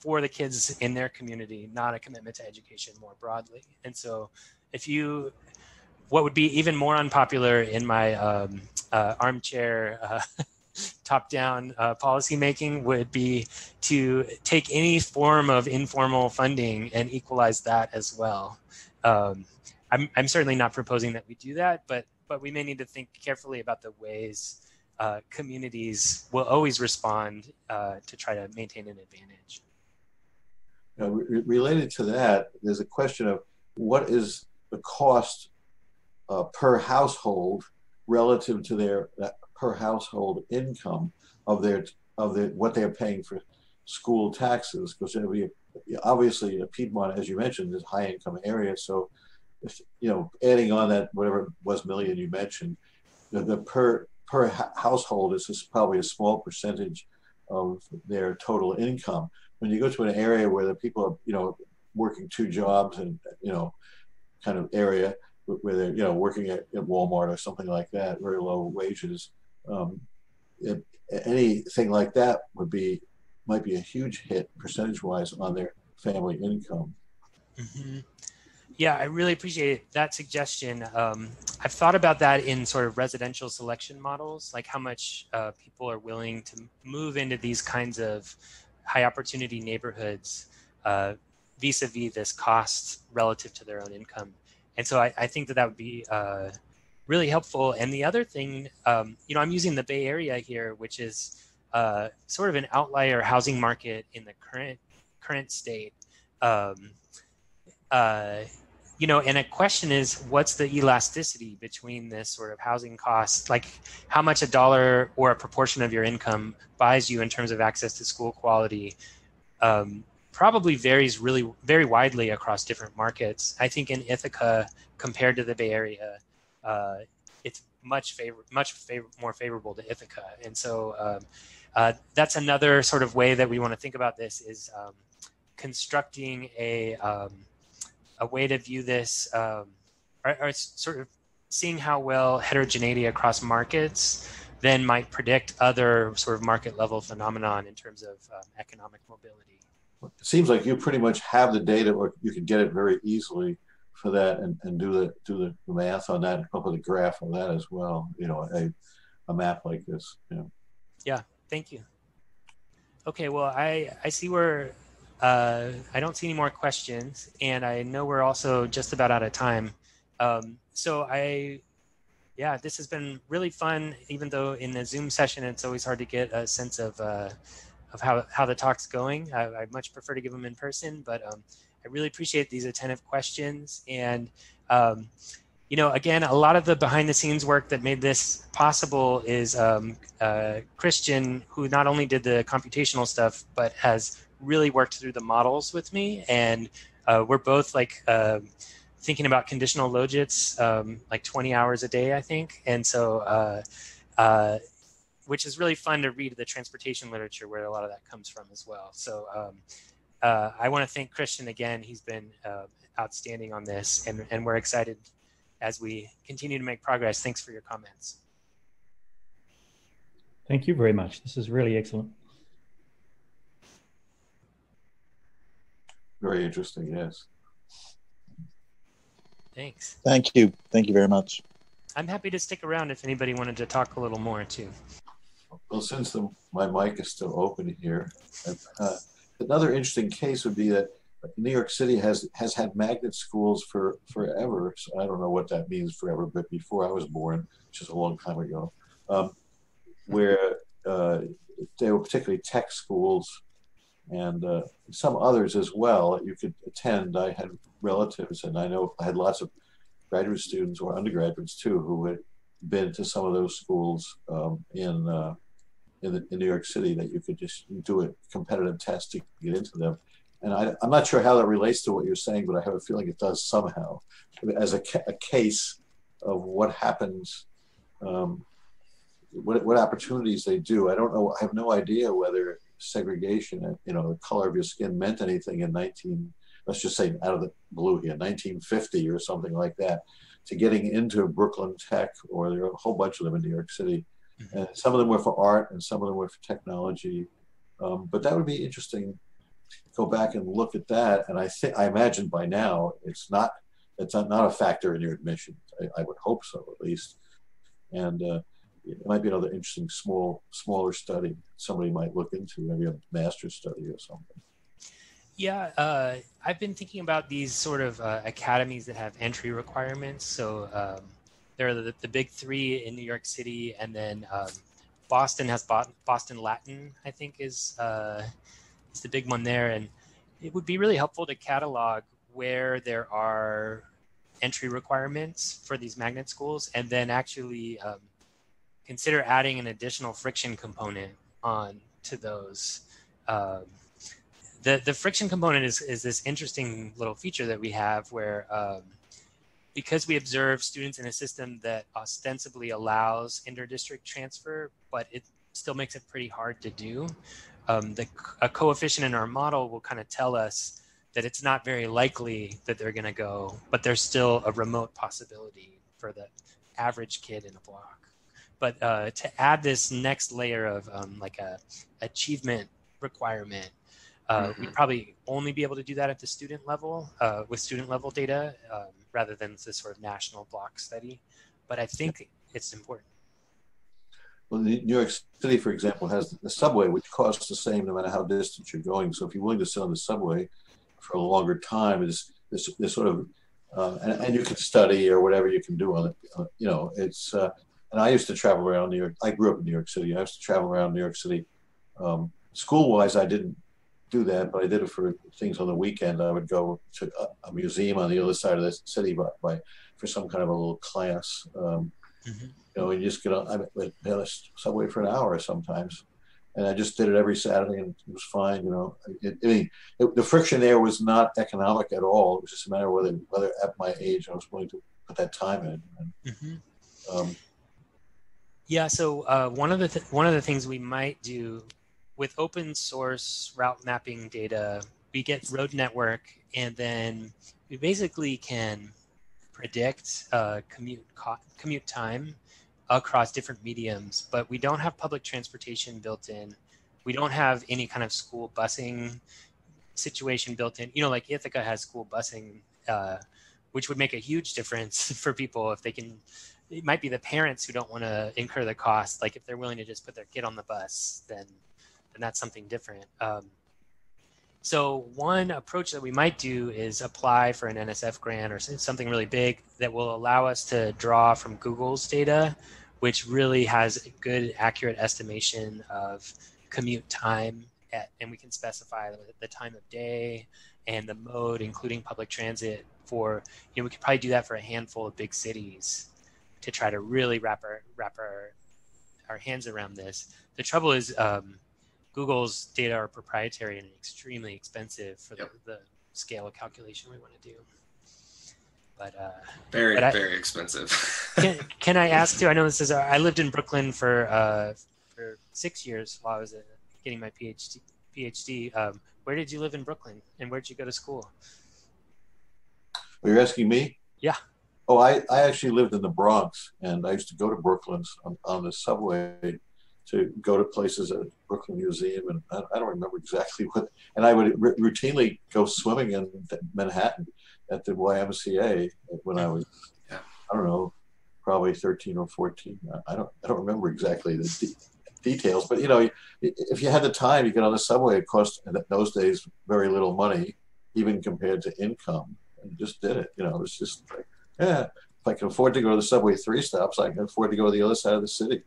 for the kids in their community, not a commitment to education more broadly. And so, if you, what would be even more unpopular in my um, uh, armchair. Uh, top-down uh, policy making would be to take any form of informal funding and equalize that as well. Um, I'm, I'm certainly not proposing that we do that, but but we may need to think carefully about the ways uh, communities will always respond uh, to try to maintain an advantage. Re related to that, there's a question of what is the cost uh, per household relative to their per household income of their of their what they're paying for school taxes because be obviously Piedmont, as you mentioned, is a high income area, so you know, adding on that whatever it was million you mentioned, the, the per per household is just probably a small percentage of their total income. When you go to an area where the people are, you know, working two jobs and you know, kind of area where they're, you know, working at, at Walmart or something like that, very low wages, um, it, anything like that would be might be a huge hit percentage wise on their family income. Mm-hmm. Yeah, I really appreciate that suggestion. Um, I've thought about that in sort of residential selection models, like how much uh, people are willing to move into these kinds of high opportunity neighborhoods uh, vis-a-vis this cost relative to their own income. And so I, I think that that would be uh, really helpful. And the other thing, um, you know, I'm using the Bay Area here, which is uh, sort of an outlier housing market in the current current state. Um, uh, you know, and a question is, what's the elasticity between this sort of housing cost, like how much a dollar or a proportion of your income buys you in terms of access to school quality? Um, probably varies really very widely across different markets. I think in Ithaca, compared to the Bay Area, uh, it's much favor much favor more favorable to Ithaca, and so um, uh, that's another sort of way that we want to think about this is um, constructing a um, a way to view this, um, or, or, sort of seeing how well heterogeneity across markets then might predict other sort of market level phenomenon in terms of um, economic mobility. It seems like you pretty much have the data, or you can get it very easily for that, and, and do the do the math on that, and come up with a graph on that as well. You know, a a map like this. Know. Yeah. Thank you. Okay. Well, I I see we're uh, I don't see any more questions, and I know we're also just about out of time. Um, so I, yeah, this has been really fun. Even though in the Zoom session, it's always hard to get a sense of uh, of how how the talk's going. I, I much prefer to give them in person, but um, I really appreciate these attentive questions. And um, you know, again, a lot of the behind the scenes work that made this possible is um, uh, Christian, who not only did the computational stuff, but has really worked through the models with me, and uh, we're both like uh, thinking about conditional logits um, like 20 hours a day, I think, and so uh, uh, which is really fun to read the transportation literature where a lot of that comes from as well. So um, uh, I want to thank Christian again. He's been uh, outstanding on this, and, and we're excited as we continue to make progress. Thanks for your comments. Thank you very much. This is really excellent. Very interesting, yes. Thanks. Thank you. Thank you very much. I'm happy to stick around if anybody wanted to talk a little more too. Well, since the, my mic is still open here, uh, another interesting case would be that New York City has has had magnet schools for forever. So I don't know what that means forever, but before I was born, which is a long time ago, um, where uh, they were particularly tech schools and uh, some others as well that you could attend. I had relatives, and I know I had lots of graduate students or undergraduates too who had been to some of those schools um, in, uh, in, the, in New York City that you could just do a competitive test to get into them. And I, am not sure how that relates to what you're saying, but I have a feeling it does somehow, as a, ca- a case of what happens, um, what, what opportunities they do. I don't know. I have no idea whether segregation, you know, the color of your skin meant anything in 19 let's just say out of the blue here, 1950 or something like that, to getting into Brooklyn Tech, or there are a whole bunch of them in New York City. Mm-hmm. And some of them were for art and some of them were for technology. Um, but that would be interesting. To go back and look at that. And I think, I imagine by now it's not, it's not, not a factor in your admission. I, I would hope so, at least. And uh, it might be another interesting small, smaller study somebody might look into, maybe a master's study or something. Yeah, uh, I've been thinking about these sort of uh, academies that have entry requirements. So um, there are the, the, big three in New York City, and then um, Boston has Boston Latin, I think, is uh, is the big one there. And it would be really helpful to catalog where there are entry requirements for these magnet schools, and then actually um, consider adding an additional friction component on to those. Um, the the friction component is is this interesting little feature that we have where um, because we observe students in a system that ostensibly allows inter-district transfer, but it still makes it pretty hard to do. Um, the a coefficient in our model will kind of tell us that it's not very likely that they're going to go, but there's still a remote possibility for the average kid in a block. But uh, to add this next layer of um, like a achievement requirement uh, mm-hmm. We'd probably only be able to do that at the student level uh, with student level data um, rather than this sort of national block study. But I think it's important. Well, New York City, for example, has the subway, which costs the same no matter how distant you're going. So if you're willing to sit on the subway for a longer time, is this, this sort of, uh, and, and, you can study or whatever you can do on it. Uh, you know, it's, uh, and I used to travel around New York. I grew up in New York City. I used to travel around New York City. Um, school wise, I didn't do that, but I did it for things on the weekend. I would go to a, museum on the other side of the city by, by for some kind of a little class. Um, mm-hmm. You know, you just get on I mean, the subway for an hour sometimes, and I just did it every Saturday, and it was fine. You know, it, I mean, it, the friction there was not economic at all. It was just a matter of whether whether at my age I was willing to put that time in. And, mm-hmm. um, yeah. So uh, one of the th- one of the things we might do with open source route mapping data, we get road network, and then we basically can predict uh, commute co- commute time across different mediums. But we don't have public transportation built in. We don't have any kind of school busing situation built in. You know, like Ithaca has school busing, uh, which would make a huge difference for people if they can. It might be the parents who don't want to incur the cost. Like if they're willing to just put their kid on the bus, then then that's something different. Um, so one approach that we might do is apply for an NSF grant or something really big that will allow us to draw from Google's data, which really has a good accurate estimation of commute time at, and we can specify the time of day and the mode, including public transit for, you know, we could probably do that for a handful of big cities to try to really wrap our, wrap our, our hands around this. The trouble is, um, Google's data are proprietary and extremely expensive for yep. the, the, scale of calculation we want to do. But uh, very but very expensive. can, can, I ask too? I know this is. I lived in Brooklyn for uh, for six years while I was uh, getting my PhD. PhD. Um, where did you live in Brooklyn, and where did you go to school? Are you asking me? Yeah. Oh, I, I actually lived in the Bronx, and I used to go to Brooklyn on, on the subway to go to places at Brooklyn Museum, and I, I don't remember exactly what. And I would r- routinely go swimming in Manhattan at the YMCA when I was, yeah. I don't know, probably 13 or 14. I don't, I don't remember exactly the de- details, but you know, if you had the time, you get on the subway. It cost in those days very little money, even compared to income, and just did it. You know, it was just like, yeah, if I can afford to go to the subway three stops, I can afford to go to the other side of the city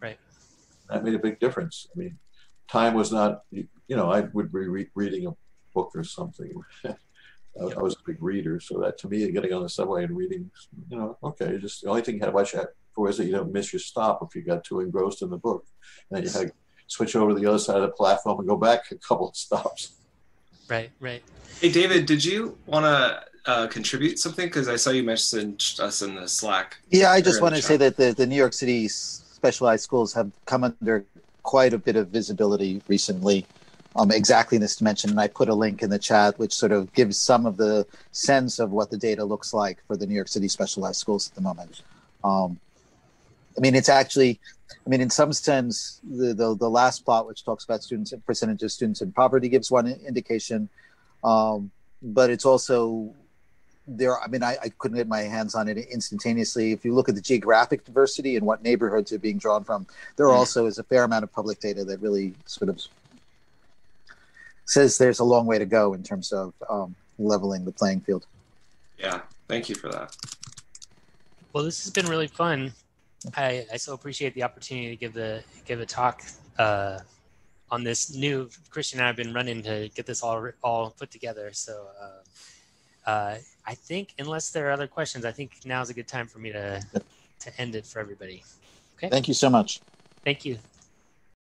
Right. that made a big difference. I mean, time was not, you know, I would be re- reading a book or something. I, I, was a big reader, so that to me, getting on the subway and reading, you know, okay, just the only thing you had to watch out for is that you don't miss your stop if you got too engrossed in the book, and then you had to switch over to the other side of the platform and go back a couple of stops. Right, right. Hey, David, did you want to uh, contribute something? Because I saw you mentioned us in the Slack. Yeah, I just want to say that the, the New York City specialized schools have come under quite a bit of visibility recently. um, this dimension. And I put a link in the chat, which sort of gives some of the sense of what the data looks like for the New York City specialized schools at the moment. Um, I mean, it's actually, I mean, in some sense, the, the, the last plot, which talks about students, and percentage of students in poverty, gives one indication. Um, but it's also there. I mean, I, I couldn't get my hands on it instantaneously. If you look at the geographic diversity and what neighborhoods are being drawn from, there mm. also is a fair amount of public data that really sort of says there's a long way to go in terms of um, leveling the playing field. Yeah, thank you for that. Well, this has been really fun. I, I so appreciate the opportunity to give the give a talk uh, on this new Christian and I've been running to get this all all put together. So uh, uh, I think unless there are other questions, I think now is a good time for me to to end it for everybody. Okay. Thank you so much. Thank you.